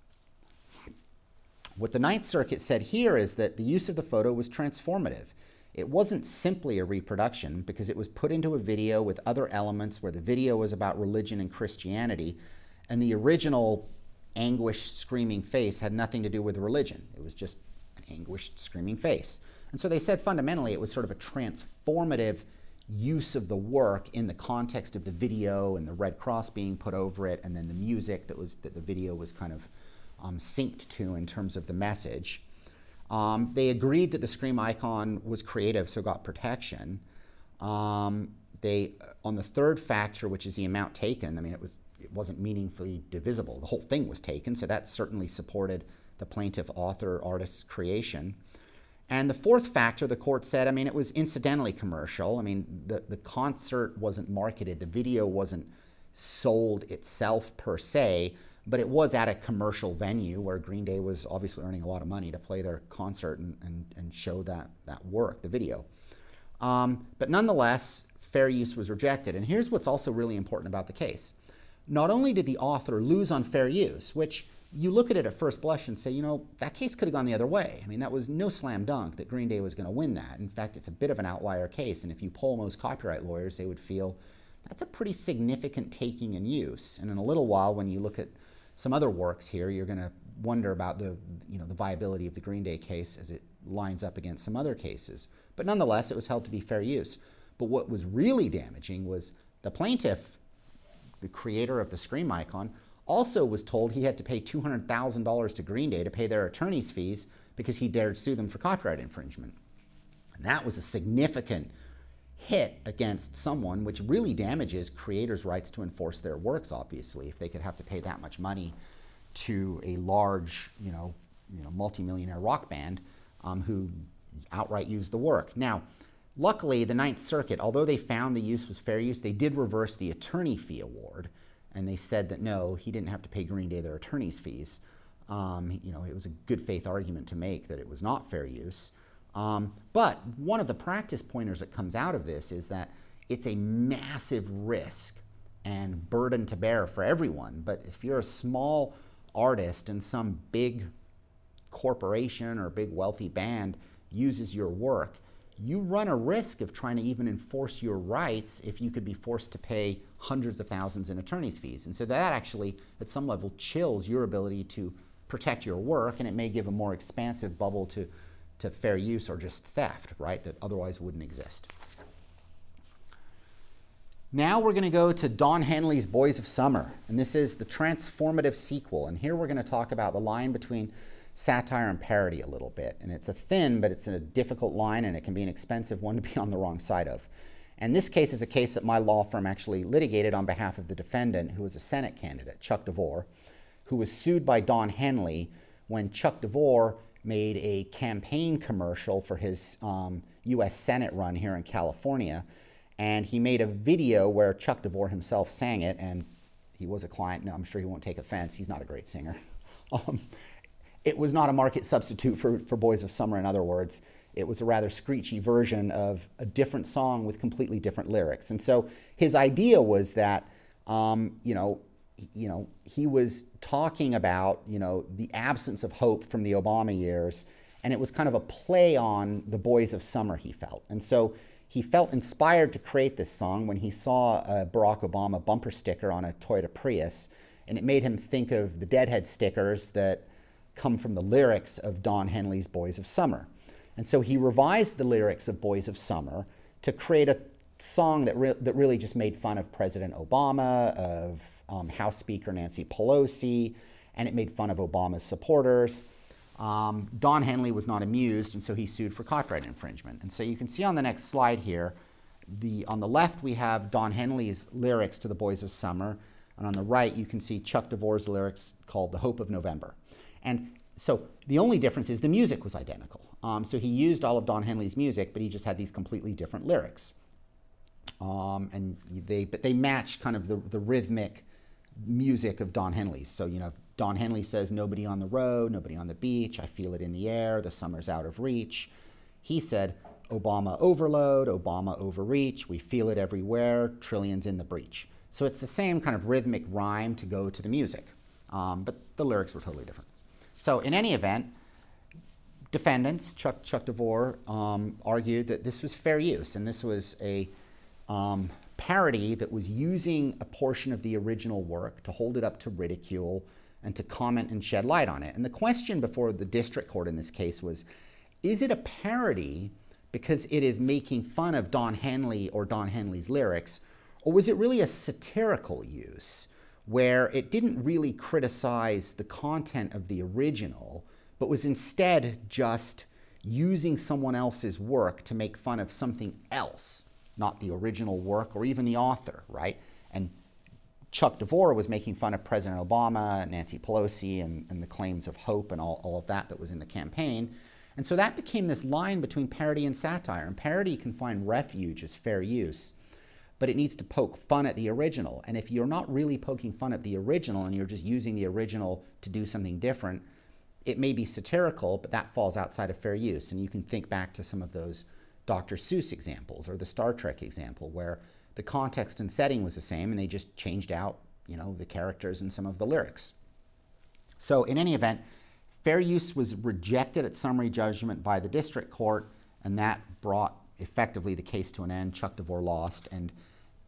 What the Ninth Circuit said here is that the use of the photo was transformative. It wasn't simply a reproduction because it was put into a video with other elements where the video was about religion and Christianity, and the original anguished screaming face had nothing to do with religion. It was just an anguished screaming face. And so they said fundamentally it was sort of a transformative use of the work in the context of the video and the red cross being put over it and then the music that was that the video was kind of um, synced to in terms of the message. Um, they agreed that the Scream icon was creative, so got protection. Um, they, on the third factor, which is the amount taken, I mean, it was it wasn't meaningfully divisible. The whole thing was taken, so that certainly supported the plaintiff, author, artist's creation. And the fourth factor, the court said, I mean, it was incidentally commercial. I mean, the, the concert wasn't marketed, the video wasn't sold itself per se, but it was at a commercial venue where Green Day was obviously earning a lot of money to play their concert and, and, and show that, that work, the video. Um, but nonetheless, fair use was rejected. And here's what's also really important about the case. Not only did the author lose on fair use, which you look at it at first blush and say, you know, that case could have gone the other way. I mean, that was no slam dunk that Green Day was going to win that. In fact, it's a bit of an outlier case. And if you poll most copyright lawyers, they would feel that's a pretty significant taking in use. And in a little while, when you look at some other works here, you're going to wonder about the, you know, the viability of the Green Day case as it lines up against some other cases. But nonetheless, it was held to be fair use. But what was really damaging was the plaintiff, the creator of the Scream icon, also was told he had to pay $200,000 to Green Day to pay their attorney's fees because he dared sue them for copyright infringement. And that was a significant hit against someone, which really damages creators' rights to enforce their works, obviously, if they could have to pay that much money to a large, you know, you know, multimillionaire rock band um, who outright used the work. Now, luckily, the Ninth Circuit, although they found the use was fair use, they did reverse the attorney fee award, and they said that no, he didn't have to pay Green Day their attorney's fees. Um, you know, it was a good faith argument to make that it was not fair use. Um, but one of the practice pointers that comes out of this is that it's a massive risk and burden to bear for everyone. But if you're a small artist and some big corporation or big wealthy band uses your work, you run a risk of trying to even enforce your rights if you could be forced to pay hundreds of thousands in attorney's fees. And so that actually, at some level, chills your ability to protect your work, and it may give a more expansive bubble to to fair use or just theft, right, that otherwise wouldn't exist. Now we're going to go to Don Henley's Boys of Summer, and this is the transformative sequel. And here we're going to talk about the line between satire and parody a little bit. And it's a thin, but it's in a difficult line, and it can be an expensive one to be on the wrong side of. And this case is a case that my law firm actually litigated on behalf of the defendant, who was a Senate candidate, Chuck DeVore, who was sued by Don Henley when Chuck DeVore made a campaign commercial for his um, U.S. Senate run here in California. And he made a video where Chuck DeVore himself sang it, and he was a client. No, I'm sure he won't take offense. He's not a great singer. Um, it was not a market substitute for, for Boys of Summer, in other words. It was a rather screechy version of a different song with completely different lyrics. And so his idea was that, um, you know, you know, he was talking about, you know, the absence of hope from the Obama years, and it was kind of a play on the boys of summer he felt. And so he felt inspired to create this song when he saw a Barack Obama bumper sticker on a Toyota Prius, and it made him think of the Deadhead stickers that come from the lyrics of Don Henley's Boys of Summer. And so he revised the lyrics of Boys of Summer to create a song that, re- that really just made fun of President Obama, of um, House Speaker Nancy Pelosi, and it made fun of Obama's supporters. Um, Don Henley was not amused, and so he sued for copyright infringement. And so you can see on the next slide here, the, on the left we have Don Henley's lyrics to The Boys of Summer, and on the right you can see Chuck DeVore's lyrics called The Hope of November. And so the only difference is the music was identical. Um, so he used all of Don Henley's music, but he just had these completely different lyrics. Um, and they, but they match kind of the, the rhythmic music of Don Henley's. So, you know, Don Henley says, Nobody on the road, nobody on the beach, I feel it in the air, the summer's out of reach. He said, Obama overload, Obama overreach, we feel it everywhere, trillions in the breach. So it's the same kind of rhythmic rhyme to go to the music, um, but the lyrics were totally different. So in any event, defendants, Chuck, Chuck DeVore, um, argued that this was fair use, and this was a um, parody that was using a portion of the original work to hold it up to ridicule and to comment and shed light on it. And the question before the district court in this case was, is it a parody because it is making fun of Don Henley or Don Henley's lyrics, or was it really a satirical use where it didn't really criticize the content of the original, but was instead just using someone else's work to make fun of something else, not the original work or even the author, right? And Chuck DeVore was making fun of President Obama, Nancy Pelosi, and, and the claims of hope and all, all of that that was in the campaign. And so that became this line between parody and satire. And parody can find refuge as fair use, but it needs to poke fun at the original. And if you're not really poking fun at the original and you're just using the original to do something different, it may be satirical, but that falls outside of fair use. And you can think back to some of those Dr. Seuss examples or the Star Trek example where the context and setting was the same and they just changed out, you know, the characters and some of the lyrics. So in any event, fair use was rejected at summary judgment by the district court and that brought effectively the case to an end. Chuck DeVore lost and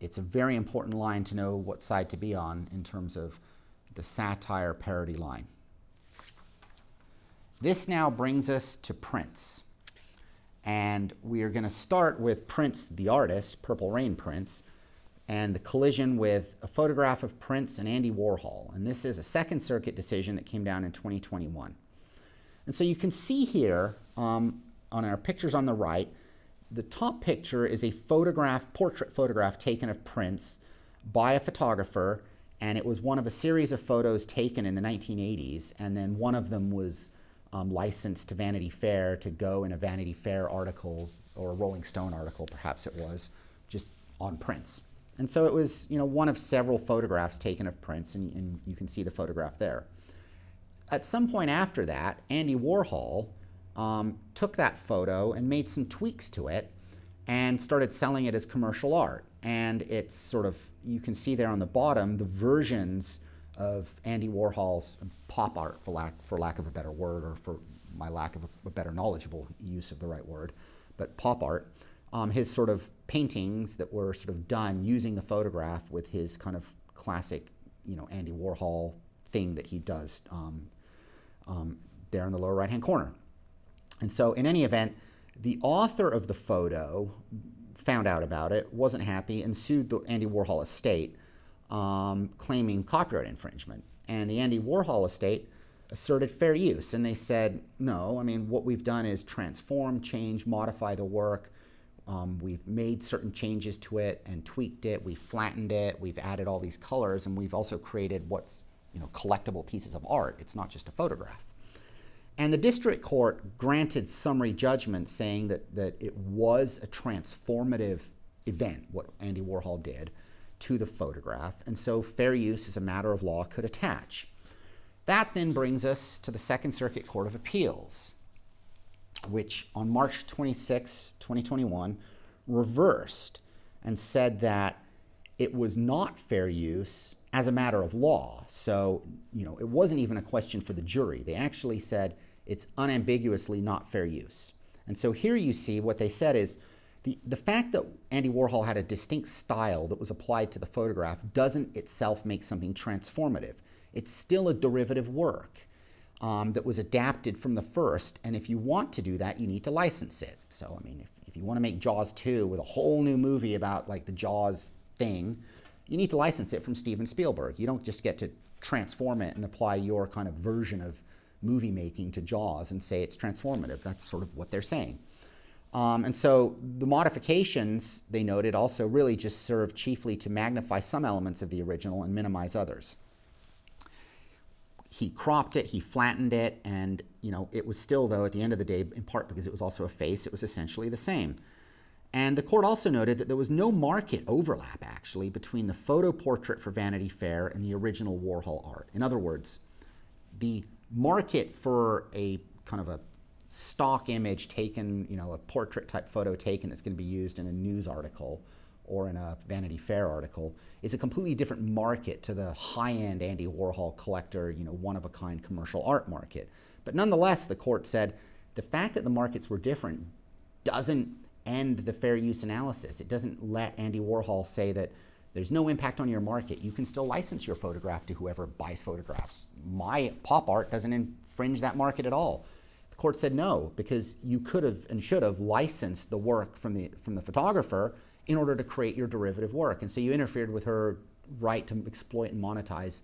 it's a very important line to know what side to be on in terms of the satire parody line. This now brings us to Prince. And we are going to start with Prince, the artist, Purple Rain Prince, and the collision with a photograph of Prince and Andy Warhol. And this is a Second Circuit decision that came down in 2021. And so you can see here um, on our pictures on the right, the top picture is a photograph, portrait photograph taken of Prince by a photographer, and it was one of a series of photos taken in the 1980s, and then one of them was um, licensed to Vanity Fair to go in a Vanity Fair article or a Rolling Stone article, perhaps it was, just on Prince. And so it was, you know, one of several photographs taken of Prince, and, and you can see the photograph there. At some point after that, Andy Warhol um, took that photo and made some tweaks to it and started selling it as commercial art. And it's sort of, you can see there on the bottom, the versions of Andy Warhol's pop art, for lack, for lack of a better word, or for my lack of a, a better knowledgeable use of the right word, but pop art, um, his sort of paintings that were sort of done using the photograph with his kind of classic, you know, Andy Warhol thing that he does um, um, there in the lower right-hand corner. And so in any event, the author of the photo found out about it, wasn't happy, and sued the Andy Warhol estate um, claiming copyright infringement. And the Andy Warhol estate asserted fair use. And they said, no, I mean, what we've done is transform, change, modify the work. Um, we've made certain changes to it and tweaked it. We've flattened it. We've added all these colors. And we've also created what's, you know, collectible pieces of art. It's not just a photograph. And the district court granted summary judgment saying that, that it was a transformative event, what Andy Warhol did, to the photograph, and so fair use as a matter of law could attach. That then brings us to the Second Circuit Court of Appeals, which on March 26, 2021, reversed and said that it was not fair use as a matter of law. So, you know, it wasn't even a question for the jury. They actually said it's unambiguously not fair use. And so here you see what they said is the, the fact that Andy Warhol had a distinct style that was applied to the photograph doesn't itself make something transformative. It's still a derivative work um, that was adapted from the first, and if you want to do that, you need to license it. So, I mean, if, if you want to make Jaws 2 with a whole new movie about like the Jaws thing, you need to license it from Steven Spielberg. You don't just get to transform it and apply your kind of version of movie making to Jaws and say it's transformative. That's sort of what they're saying. Um, and so the modifications, they noted, also really just serve chiefly to magnify some elements of the original and minimize others. he cropped it, he flattened it, and you know it was still though at the end of the day, in part because it was also a face, it was essentially the same. And the court also noted that there was no market overlap actually between the photo portrait for Vanity Fair and the original Warhol art. In other words, the market for a kind of a stock image taken, you know, a portrait type photo taken that's going to be used in a news article or in a Vanity Fair article is a completely different market to the high-end Andy Warhol collector, you know, one-of-a-kind commercial art market. But nonetheless, the court said the fact that the markets were different doesn't end the fair use analysis. It doesn't let Andy Warhol say that there's no impact on your market. You can still license your photograph to whoever buys photographs. My pop art doesn't infringe that market at all. The court said no, because you could have and should have licensed the work from the, from the photographer in order to create your derivative work. And so you interfered with her right to exploit and monetize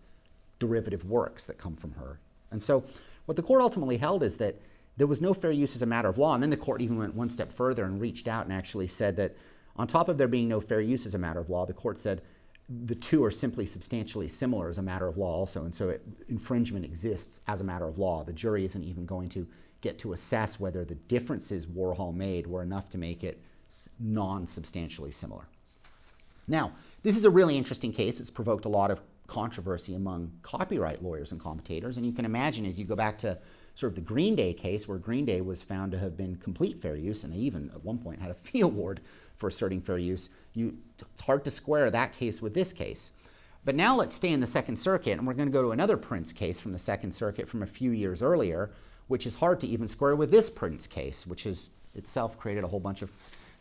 derivative works that come from her. And so what the court ultimately held is that there was no fair use as a matter of law. And then the court even went one step further and reached out and actually said that on top of there being no fair use as a matter of law, the court said the two are simply substantially similar as a matter of law also. And so it, infringement exists as a matter of law. The jury isn't even going to get to assess whether the differences Warhol made were enough to make it non-substantially similar. Now, this is a really interesting case. It's provoked a lot of controversy among copyright lawyers and commentators. And you can imagine as you go back to sort of the Green Day case, where Green Day was found to have been complete fair use, and they even at one point had a fee award for asserting fair use, you, it's hard to square that case with this case. But now let's stay in the Second Circuit, and we're going to go to another Prince case from the Second Circuit from a few years earlier, which is hard to even square with this Prince case, which has itself created a whole bunch of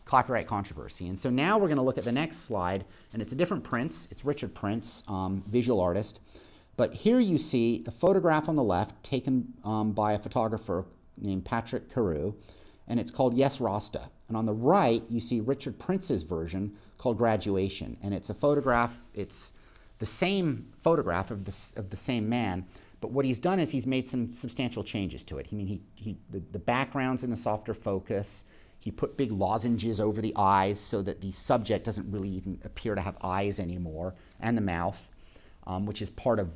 copyright controversy. And so now we're going to look at the next slide, and it's a different Prince. It's Richard Prince, um, visual artist. But here you see a photograph on the left taken um, by a photographer named Patrick Cariou, and it's called Yes Rasta. And on the right, you see Richard Prince's version called Graduation. And it's a photograph, it's the same photograph of the, of the same man, but what he's done is he's made some substantial changes to it. I mean, he, he, the, the background's in a softer focus. He put big lozenges over the eyes so that the subject doesn't really even appear to have eyes anymore, and the mouth, um, which is part of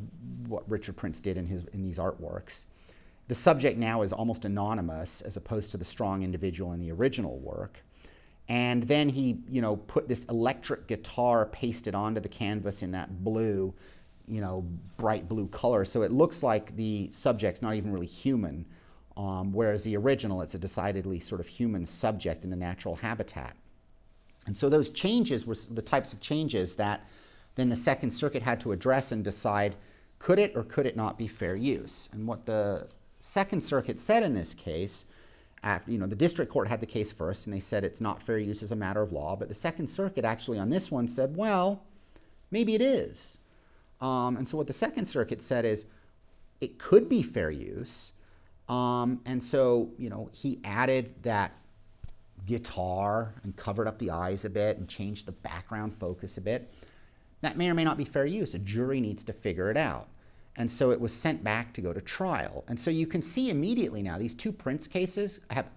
what Richard Prince did in, his, in these artworks. The subject now is almost anonymous as opposed to the strong individual in the original work. And then he, you know, put this electric guitar pasted onto the canvas in that blue, you know, bright blue color. So it looks like the subject's not even really human, um, whereas the original, it's a decidedly sort of human subject in the natural habitat. And so those changes were the types of changes that then the Second Circuit had to address and decide could it or could it not be fair use? And what the Second Circuit said in this case, after, you know, the district court had the case first and they said it's not fair use as a matter of law, but the Second Circuit actually on this one said, well, maybe it is. Um, and so what the Second Circuit said is it could be fair use, um, and so, you know, he added that guitar and covered up the eyes a bit and changed the background focus a bit. That may or may not be fair use. A jury needs to figure it out. And so it was sent back to go to trial. And so you can see immediately now these two Prince cases have,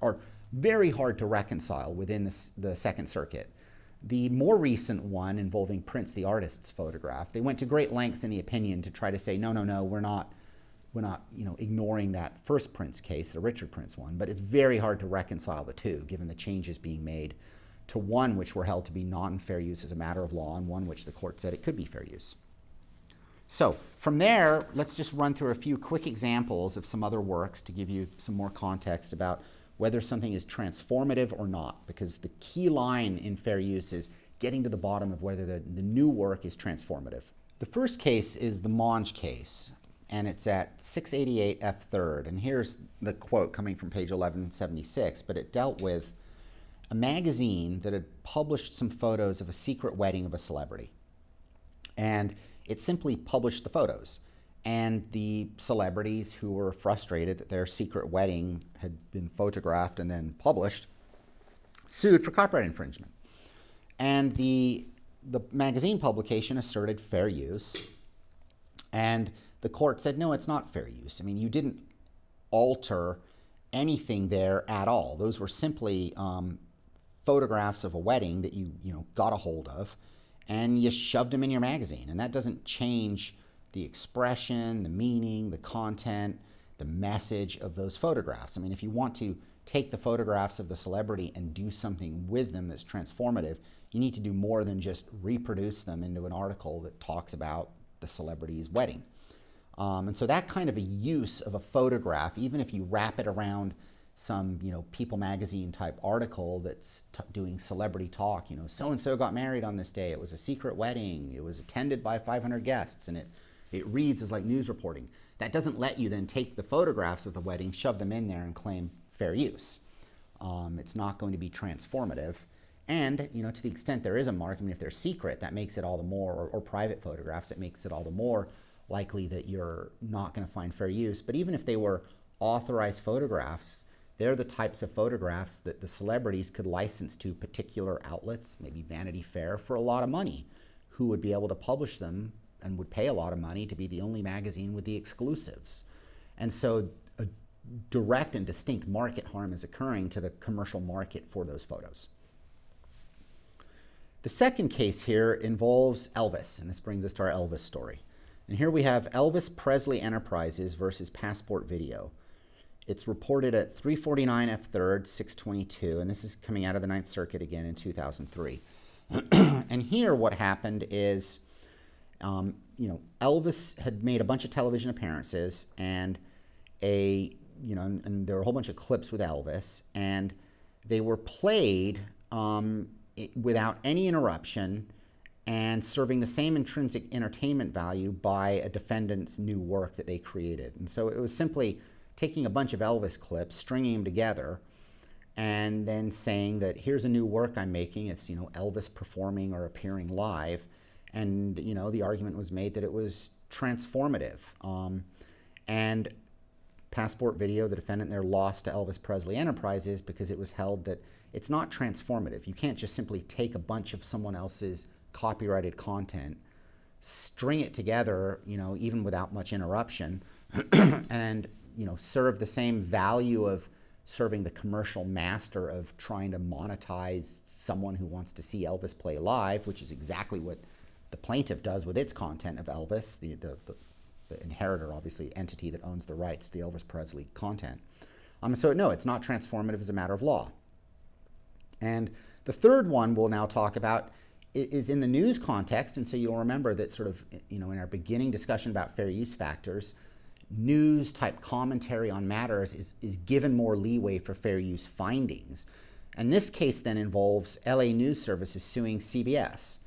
are very hard to reconcile within the, the Second Circuit. The more recent one involving Prince, the artist's photograph, they went to great lengths in the opinion to try to say, no, no, no, we're not we're not you know ignoring that first Prince case, the Richard Prince one, but it's very hard to reconcile the two given the changes being made to one which were held to be non-fair use as a matter of law and one which the court said it could be fair use. So from there, let's just run through a few quick examples of some other works to give you some more context about whether something is transformative or not, because the key line in fair use is getting to the bottom of whether the, the new work is transformative. The first case is the Monge case and it's at 688 F third. And here's the quote coming from page 1176, but it dealt with a magazine that had published some photos of a secret wedding of a celebrity. And it simply published the photos. And the celebrities who were frustrated that their secret wedding had been photographed and then published sued for copyright infringement. And the, the magazine publication asserted fair use. And the court said, no, it's not fair use. I mean, you didn't alter anything there at all. Those were simply um, photographs of a wedding that you, you know, got a hold of and you shoved them in your magazine. And that doesn't change the expression, the meaning, the content, the message of those photographs. I mean, if you want to take the photographs of the celebrity and do something with them that's transformative, you need to do more than just reproduce them into an article that talks about the celebrity's wedding. Um, and so that kind of a use of a photograph, even if you wrap it around some, you know, People magazine type article that's doing celebrity talk, you know, so and so got married on this day. It was a secret wedding. It was attended by 500 guests, and it it reads as like news reporting. That doesn't let you then take the photographs of the wedding, shove them in there, and claim fair use. Um, it's not going to be transformative. And, you know, to the extent there is a mark, I mean, if they're secret, that makes it all the more, or, or private photographs, it makes it all the more likely that you're not going to find fair use. But even if they were authorized photographs, they're the types of photographs that the celebrities could license to particular outlets, maybe Vanity Fair, for a lot of money, who would be able to publish them and would pay a lot of money to be the only magazine with the exclusives. And so a direct and distinct market harm is occurring to the commercial market for those photos. The second case here involves Elvis, and this brings us to our Elvis story. And here we have Elvis Presley Enterprises versus Passport Video. It's reported at 349 F 3rd, 622, and this is coming out of the Ninth Circuit again in 2003. and here what happened is, um, you know, Elvis had made a bunch of television appearances and a, you know, and, and there were a whole bunch of clips with Elvis, and they were played um, without any interruption and serving the same intrinsic entertainment value by a defendant's new work that they created. And so it was simply taking a bunch of Elvis clips, stringing them together, and then saying that here's a new work I'm making. It's you know Elvis performing or appearing live, and you know the argument was made that it was transformative. Um, and Passport Video, the defendant there, lost to Elvis Presley Enterprises because it was held that it's not transformative. You can't just simply take a bunch of someone else's copyrighted content, string it together, you know, even without much interruption, and you know, serve the same value of serving the commercial master of trying to monetize someone who wants to see Elvis play live, which is exactly what the plaintiff does with its content of Elvis, the, the, the, the inheritor, obviously, entity that owns the rights to the Elvis Presley content. Um, so, no, it's not transformative as a matter of law. And the third one we'll now talk about is in the news context, and so you'll remember that sort of, you know, in our beginning discussion about fair use factors, news type commentary on matters is, is given more leeway for fair use findings. And this case then involves LA News Services suing CBS.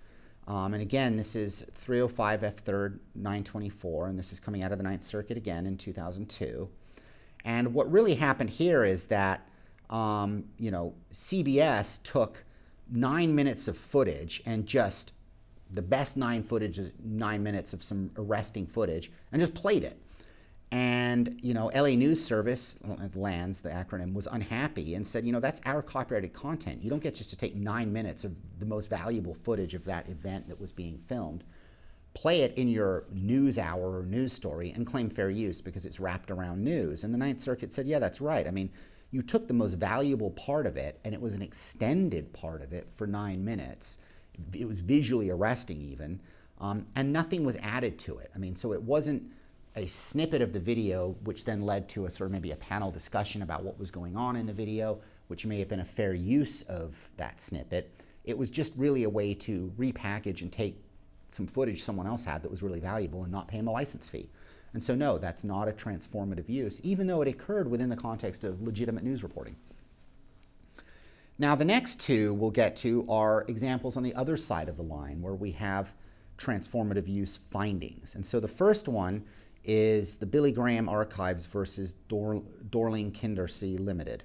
Um, and again, this is 305 F3rd 924, and this is coming out of the Ninth Circuit again in 2002. And what really happened here is that, um, you know, CBS took nine minutes of footage and just the best nine footage, nine minutes of some arresting footage, and just played it. And you know, LA News Service, LANS, the acronym, was unhappy and said, you know, that's our copyrighted content. You don't get just to take nine minutes of the most valuable footage of that event that was being filmed, play it in your news hour or news story, and claim fair use because it's wrapped around news. And the Ninth Circuit said, yeah, that's right. I mean, you took the most valuable part of it, and it was an extended part of it for nine minutes. It was visually arresting, even, um, and nothing was added to it. I mean, so it wasn't a snippet of the video, which then led to a sort of maybe a panel discussion about what was going on in the video, which may have been a fair use of that snippet. It was just really a way to repackage and take some footage someone else had that was really valuable and not pay them a license fee. And so, no, that's not a transformative use, even though it occurred within the context of legitimate news reporting. Now, the next two we'll get to are examples on the other side of the line where we have transformative use findings. And so the first one is the Billy Graham Archives versus Dor Dorling Kindersley Limited.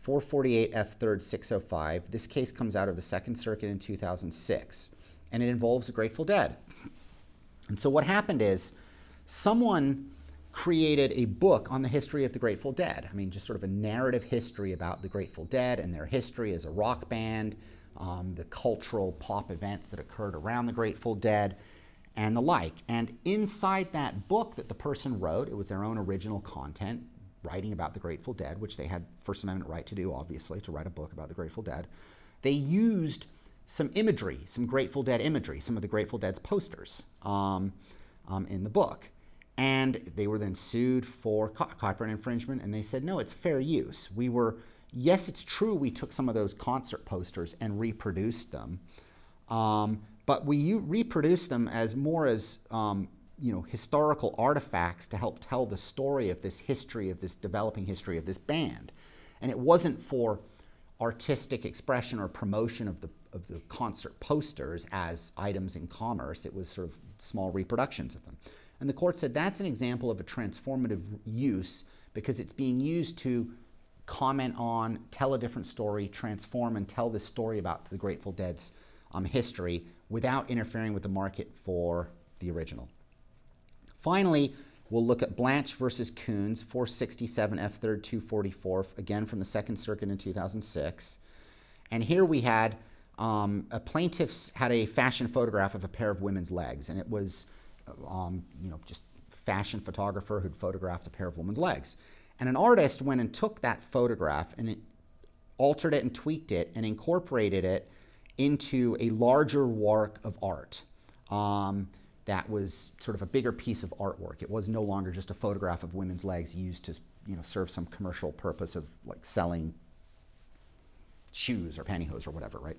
448 F 3rd 605. This case comes out of the Second Circuit in 2006, and it involves the Grateful Dead. And so what happened is someone created a book on the history of the Grateful Dead. I mean, just sort of a narrative history about the Grateful Dead and their history as a rock band, um, the cultural pop events that occurred around the Grateful Dead and the like. And inside that book that the person wrote, it was their own original content, writing about the Grateful Dead, which they had First Amendment right to do, obviously, to write a book about the Grateful Dead. They used some imagery, some Grateful Dead imagery, some of the Grateful Dead's posters. Um, um, in the book. And they were then sued for copyright infringement, and they said, no, it's fair use. We were, yes, it's true we took some of those concert posters and reproduced them, um, but we reproduced them as more as um, you know historical artifacts to help tell the story of this history of this developing history of this band, and it wasn't for artistic expression or promotion of the of the concert posters as items in commerce. It was sort of small reproductions of them. And the court said that's an example of a transformative use because it's being used to comment on, tell a different story, transform and tell this story about the Grateful Dead's um, history without interfering with the market for the original. Finally, we'll look at Blanch versus Koons, 467 F3rd 244, again from the Second Circuit in 2006. And here we had um, a plaintiff had a fashion photograph of a pair of women's legs, and it was, um, you know, just fashion photographer who'd photographed a pair of women's legs. And an artist went and took that photograph and altered it and tweaked it and incorporated it into a larger work of art. Um, that was sort of a bigger piece of artwork. It was no longer just a photograph of women's legs used to, you know, serve some commercial purpose of like selling shoes or pantyhose or whatever, right?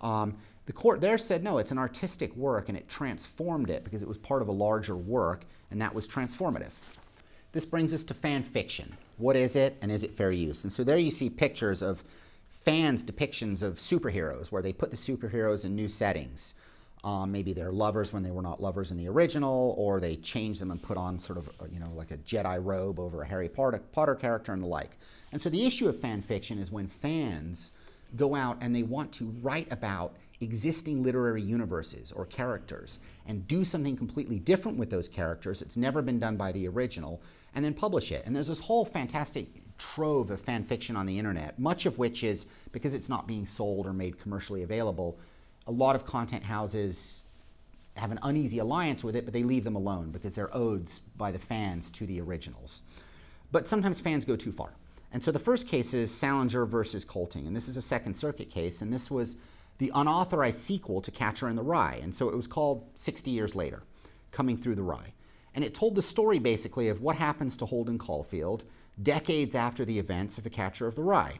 Um, the court there said, no, it's an artistic work and it transformed it because it was part of a larger work and that was transformative. This brings us to fan fiction. What is it and is it fair use? And so there you see pictures of fans' depictions of superheroes where they put the superheroes in new settings. Um, maybe they're lovers when they were not lovers in the original, or they change them and put on sort of, you know, like a Jedi robe over a Harry Potter, Potter character and the like. And so the issue of fan fiction is when fans go out and they want to write about existing literary universes or characters and do something completely different with those characters. It's never been done by the original, and then publish it. And there's this whole fantastic trove of fan fiction on the internet, much of which is because it's not being sold or made commercially available. A lot of content houses have an uneasy alliance with it, but they leave them alone because they're odes by the fans to the originals. But sometimes fans go too far. And so the first case is Salinger versus Colting, and this is a Second Circuit case, and this was the unauthorized sequel to Catcher in the Rye, and so it was called 60 Years Later, Coming Through the Rye. And it told the story basically of what happens to Holden Caulfield decades after the events of The Catcher of the Rye.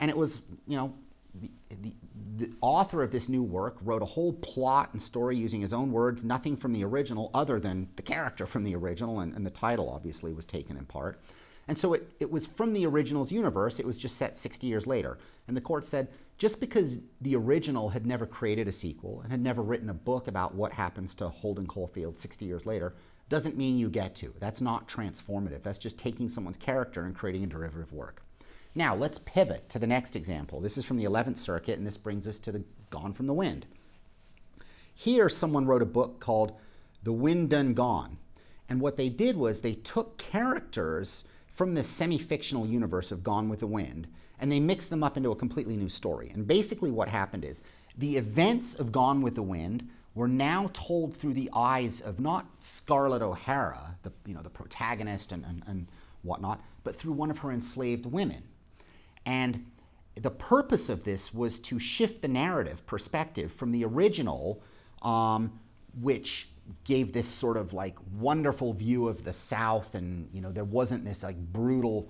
And it was, you know, the, the, the, author of this new work wrote a whole plot and story using his own words, nothing from the original other than the character from the original, and, and the title obviously was taken in part. And so it, it was from the original's universe, it was just set 60 years later. And the court said just because the original had never created a sequel and had never written a book about what happens to Holden Caulfield 60 years later, doesn't mean you get to. That's not transformative. That's just taking someone's character and creating a derivative work. Now, let's pivot to the next example. This is from the 11th Circuit, and this brings us to the Gone from the Wind. Here, someone wrote a book called The Wind Done Gone. And what they did was they took characters from the semi-fictional universe of Gone with the Wind, and they mixed them up into a completely new story. And basically what happened is the events of Gone with the Wind were now told through the eyes of not Scarlett O'Hara, the, you know, the protagonist and, and, and whatnot, but through one of her enslaved women. And the purpose of this was to shift the narrative perspective from the original, um, which gave this sort of like wonderful view of the South, and you know there wasn't this like brutal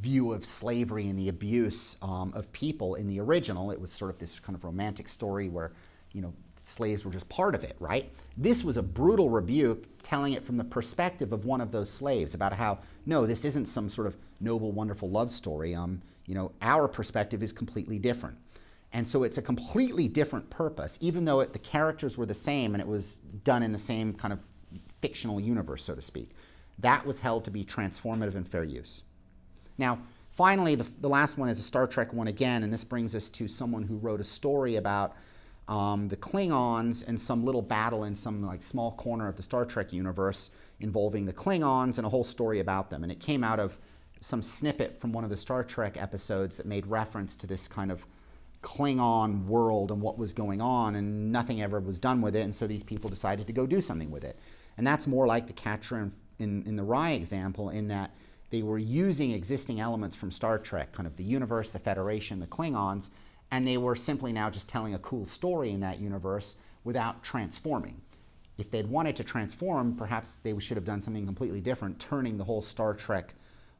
view of slavery and the abuse um, of people in the original. It was sort of this kind of romantic story where you know slaves were just part of it, right? This was a brutal rebuke telling it from the perspective of one of those slaves about how no, this isn't some sort of noble, wonderful love story. Um, you know, our perspective is completely different. And so it's a completely different purpose, even though it, the characters were the same and it was done in the same kind of fictional universe, so to speak. That was held to be transformative and fair use. Now, finally, the, the last one is a Star Trek one again, and this brings us to someone who wrote a story about um, the Klingons and some little battle in some like small corner of the Star Trek universe involving the Klingons and a whole story about them. And it came out of some snippet from one of the Star Trek episodes that made reference to this kind of Klingon world and what was going on, and nothing ever was done with it, and so these people decided to go do something with it. And that's more like the Catcher in, in, in the Rye example, in that they were using existing elements from Star Trek, kind of the universe, the Federation, the Klingons, and they were simply now just telling a cool story in that universe without transforming. If they'd wanted to transform, perhaps they should have done something completely different, turning the whole Star Trek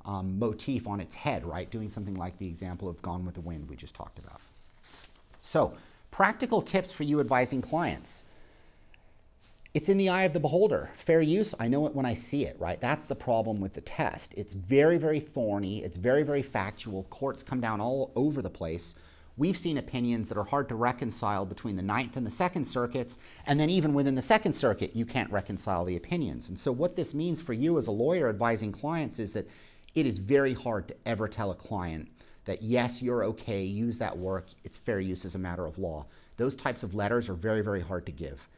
um, motif on its head, right? Doing something like the example of Gone with the Wind we just talked about. So, practical tips for you advising clients. It's in the eye of the beholder. Fair use, I know it when I see it, right? That's the problem with the test. It's very, very thorny. It's very, very factual. Courts come down all over the place. We've seen opinions that are hard to reconcile between the Ninth and the Second Circuits, and then even within the Second Circuit, you can't reconcile the opinions. And so, what this means for you as a lawyer advising clients is that it is very hard to ever tell a client that, yes, you're okay, use that work, it's fair use as a matter of law. Those types of letters are very, very hard to give.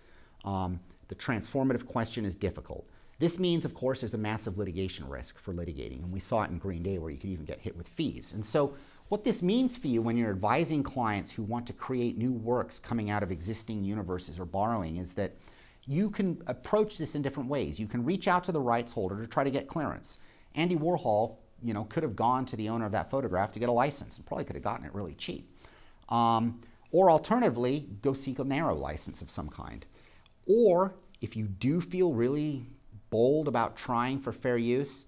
Um, the transformative question is difficult. This means, of course, there's a massive litigation risk for litigating, and we saw it in Green Day where you could even get hit with fees. And so, what this means for you when you're advising clients who want to create new works coming out of existing universes or borrowing is that you can approach this in different ways. You can reach out to the rights holder to try to get clearance. Andy Warhol, you know, could have gone to the owner of that photograph to get a license and probably could have gotten it really cheap. Um, or alternatively, go seek a narrow license of some kind. Or if you do feel really bold about trying for fair use,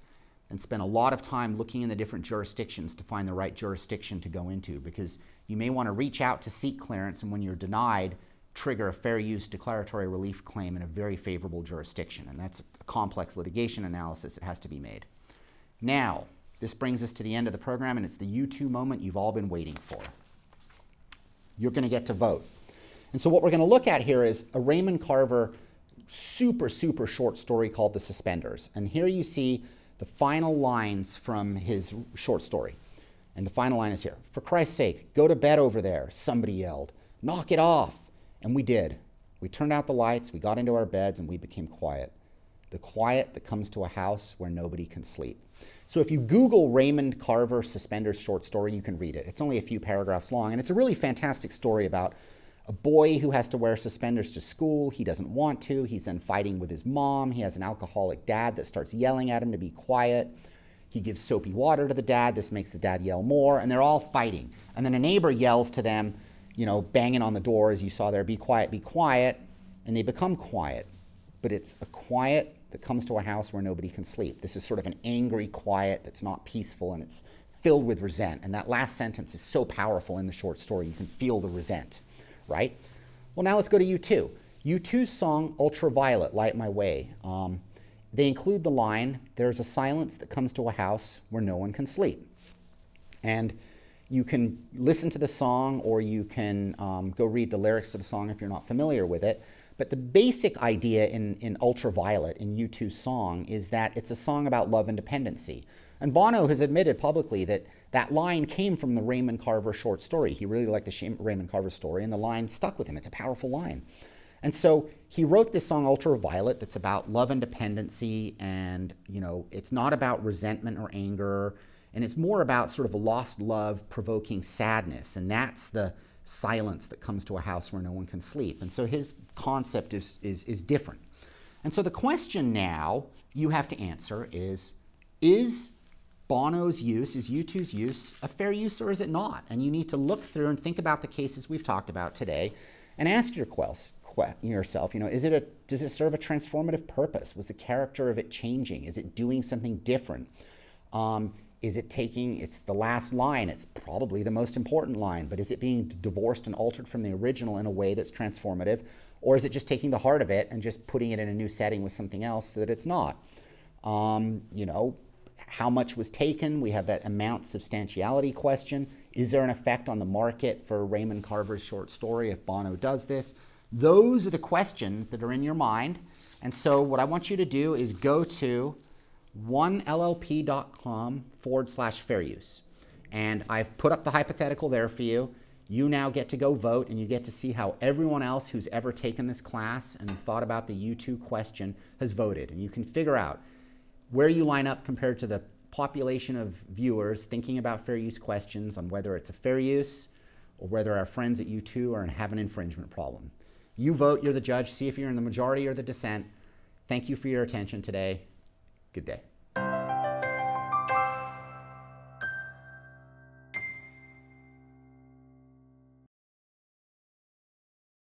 and spend a lot of time looking in the different jurisdictions to find the right jurisdiction to go into because you may want to reach out to seek clearance and when you're denied, trigger a fair use declaratory relief claim in a very favorable jurisdiction. And that's a complex litigation analysis that has to be made. Now, this brings us to the end of the program, and it's the U2 moment you've all been waiting for. You're going to get to vote. And so, what we're going to look at here is a Raymond Carver super, super short story called The Suspenders. And here you see the final lines from his short story. And the final line is here For Christ's sake, go to bed over there, somebody yelled. Knock it off. And we did. We turned out the lights, we got into our beds, and we became quiet. The quiet that comes to a house where nobody can sleep. So if you Google Raymond Carver Suspenders short story, you can read it. It's only a few paragraphs long, and it's a really fantastic story about a boy who has to wear suspenders to school. He doesn't want to. He's then fighting with his mom. He has an alcoholic dad that starts yelling at him to be quiet. He gives soapy water to the dad. This makes the dad yell more, and they're all fighting. And then a neighbor yells to them, you know, banging on the door as you saw there, be quiet, be quiet, and they become quiet. But it's a quiet that comes to a house where nobody can sleep. This is sort of an angry quiet that's not peaceful and it's filled with resent. And that last sentence is so powerful in the short story. You can feel the resent right? Well, now let's go to U2. U2's song Ultraviolet, Light My Way. Um, they include the line, There's a silence that comes to a house where no one can sleep. And you can listen to the song or you can um, go read the lyrics to the song if you're not familiar with it. But the basic idea in, in Ultraviolet, in U2's song, is that it's a song about love and dependency. And Bono has admitted publicly that that line came from the Raymond Carver short story. He really liked the Raymond Carver story, and the line stuck with him. It's a powerful line. And so he wrote this song Ultraviolet that's about love and dependency and, you know, it's not about resentment or anger and it's more about sort of a lost love provoking sadness and that's the silence that comes to a house where no one can sleep. And so his concept is is, is different. And so the question now you have to answer is is Bono's use, is U2's use, a fair use or is it not? And you need to look through and think about the cases we've talked about today and ask your yourself, you know, is it a, does it serve a transformative purpose? Was the character of it changing? Is it doing something different? Um, is it taking, it's the last line, it's probably the most important line, but is it being divorced and altered from the original in a way that's transformative? Or is it just taking the heart of it and just putting it in a new setting with something else so that it's not? Um, you know, how much was taken. We have that amount substantiality question. Is there an effect on the market for Raymond Carver's short story if Bono does this? Those are the questions that are in your mind. And so, what I want you to do is go to onellp.com forward slash fair use. And I've put up the hypothetical there for you. You now get to go vote and you get to see how everyone else who's ever taken this class and thought about the U2 question has voted. And you can figure out where you line up compared to the population of viewers thinking about fair use questions on whether it's a fair use or whether our friends at U2 are have an infringement problem. You vote, you're the judge, see if you're in the majority or the dissent. Thank you for your attention today. Good day.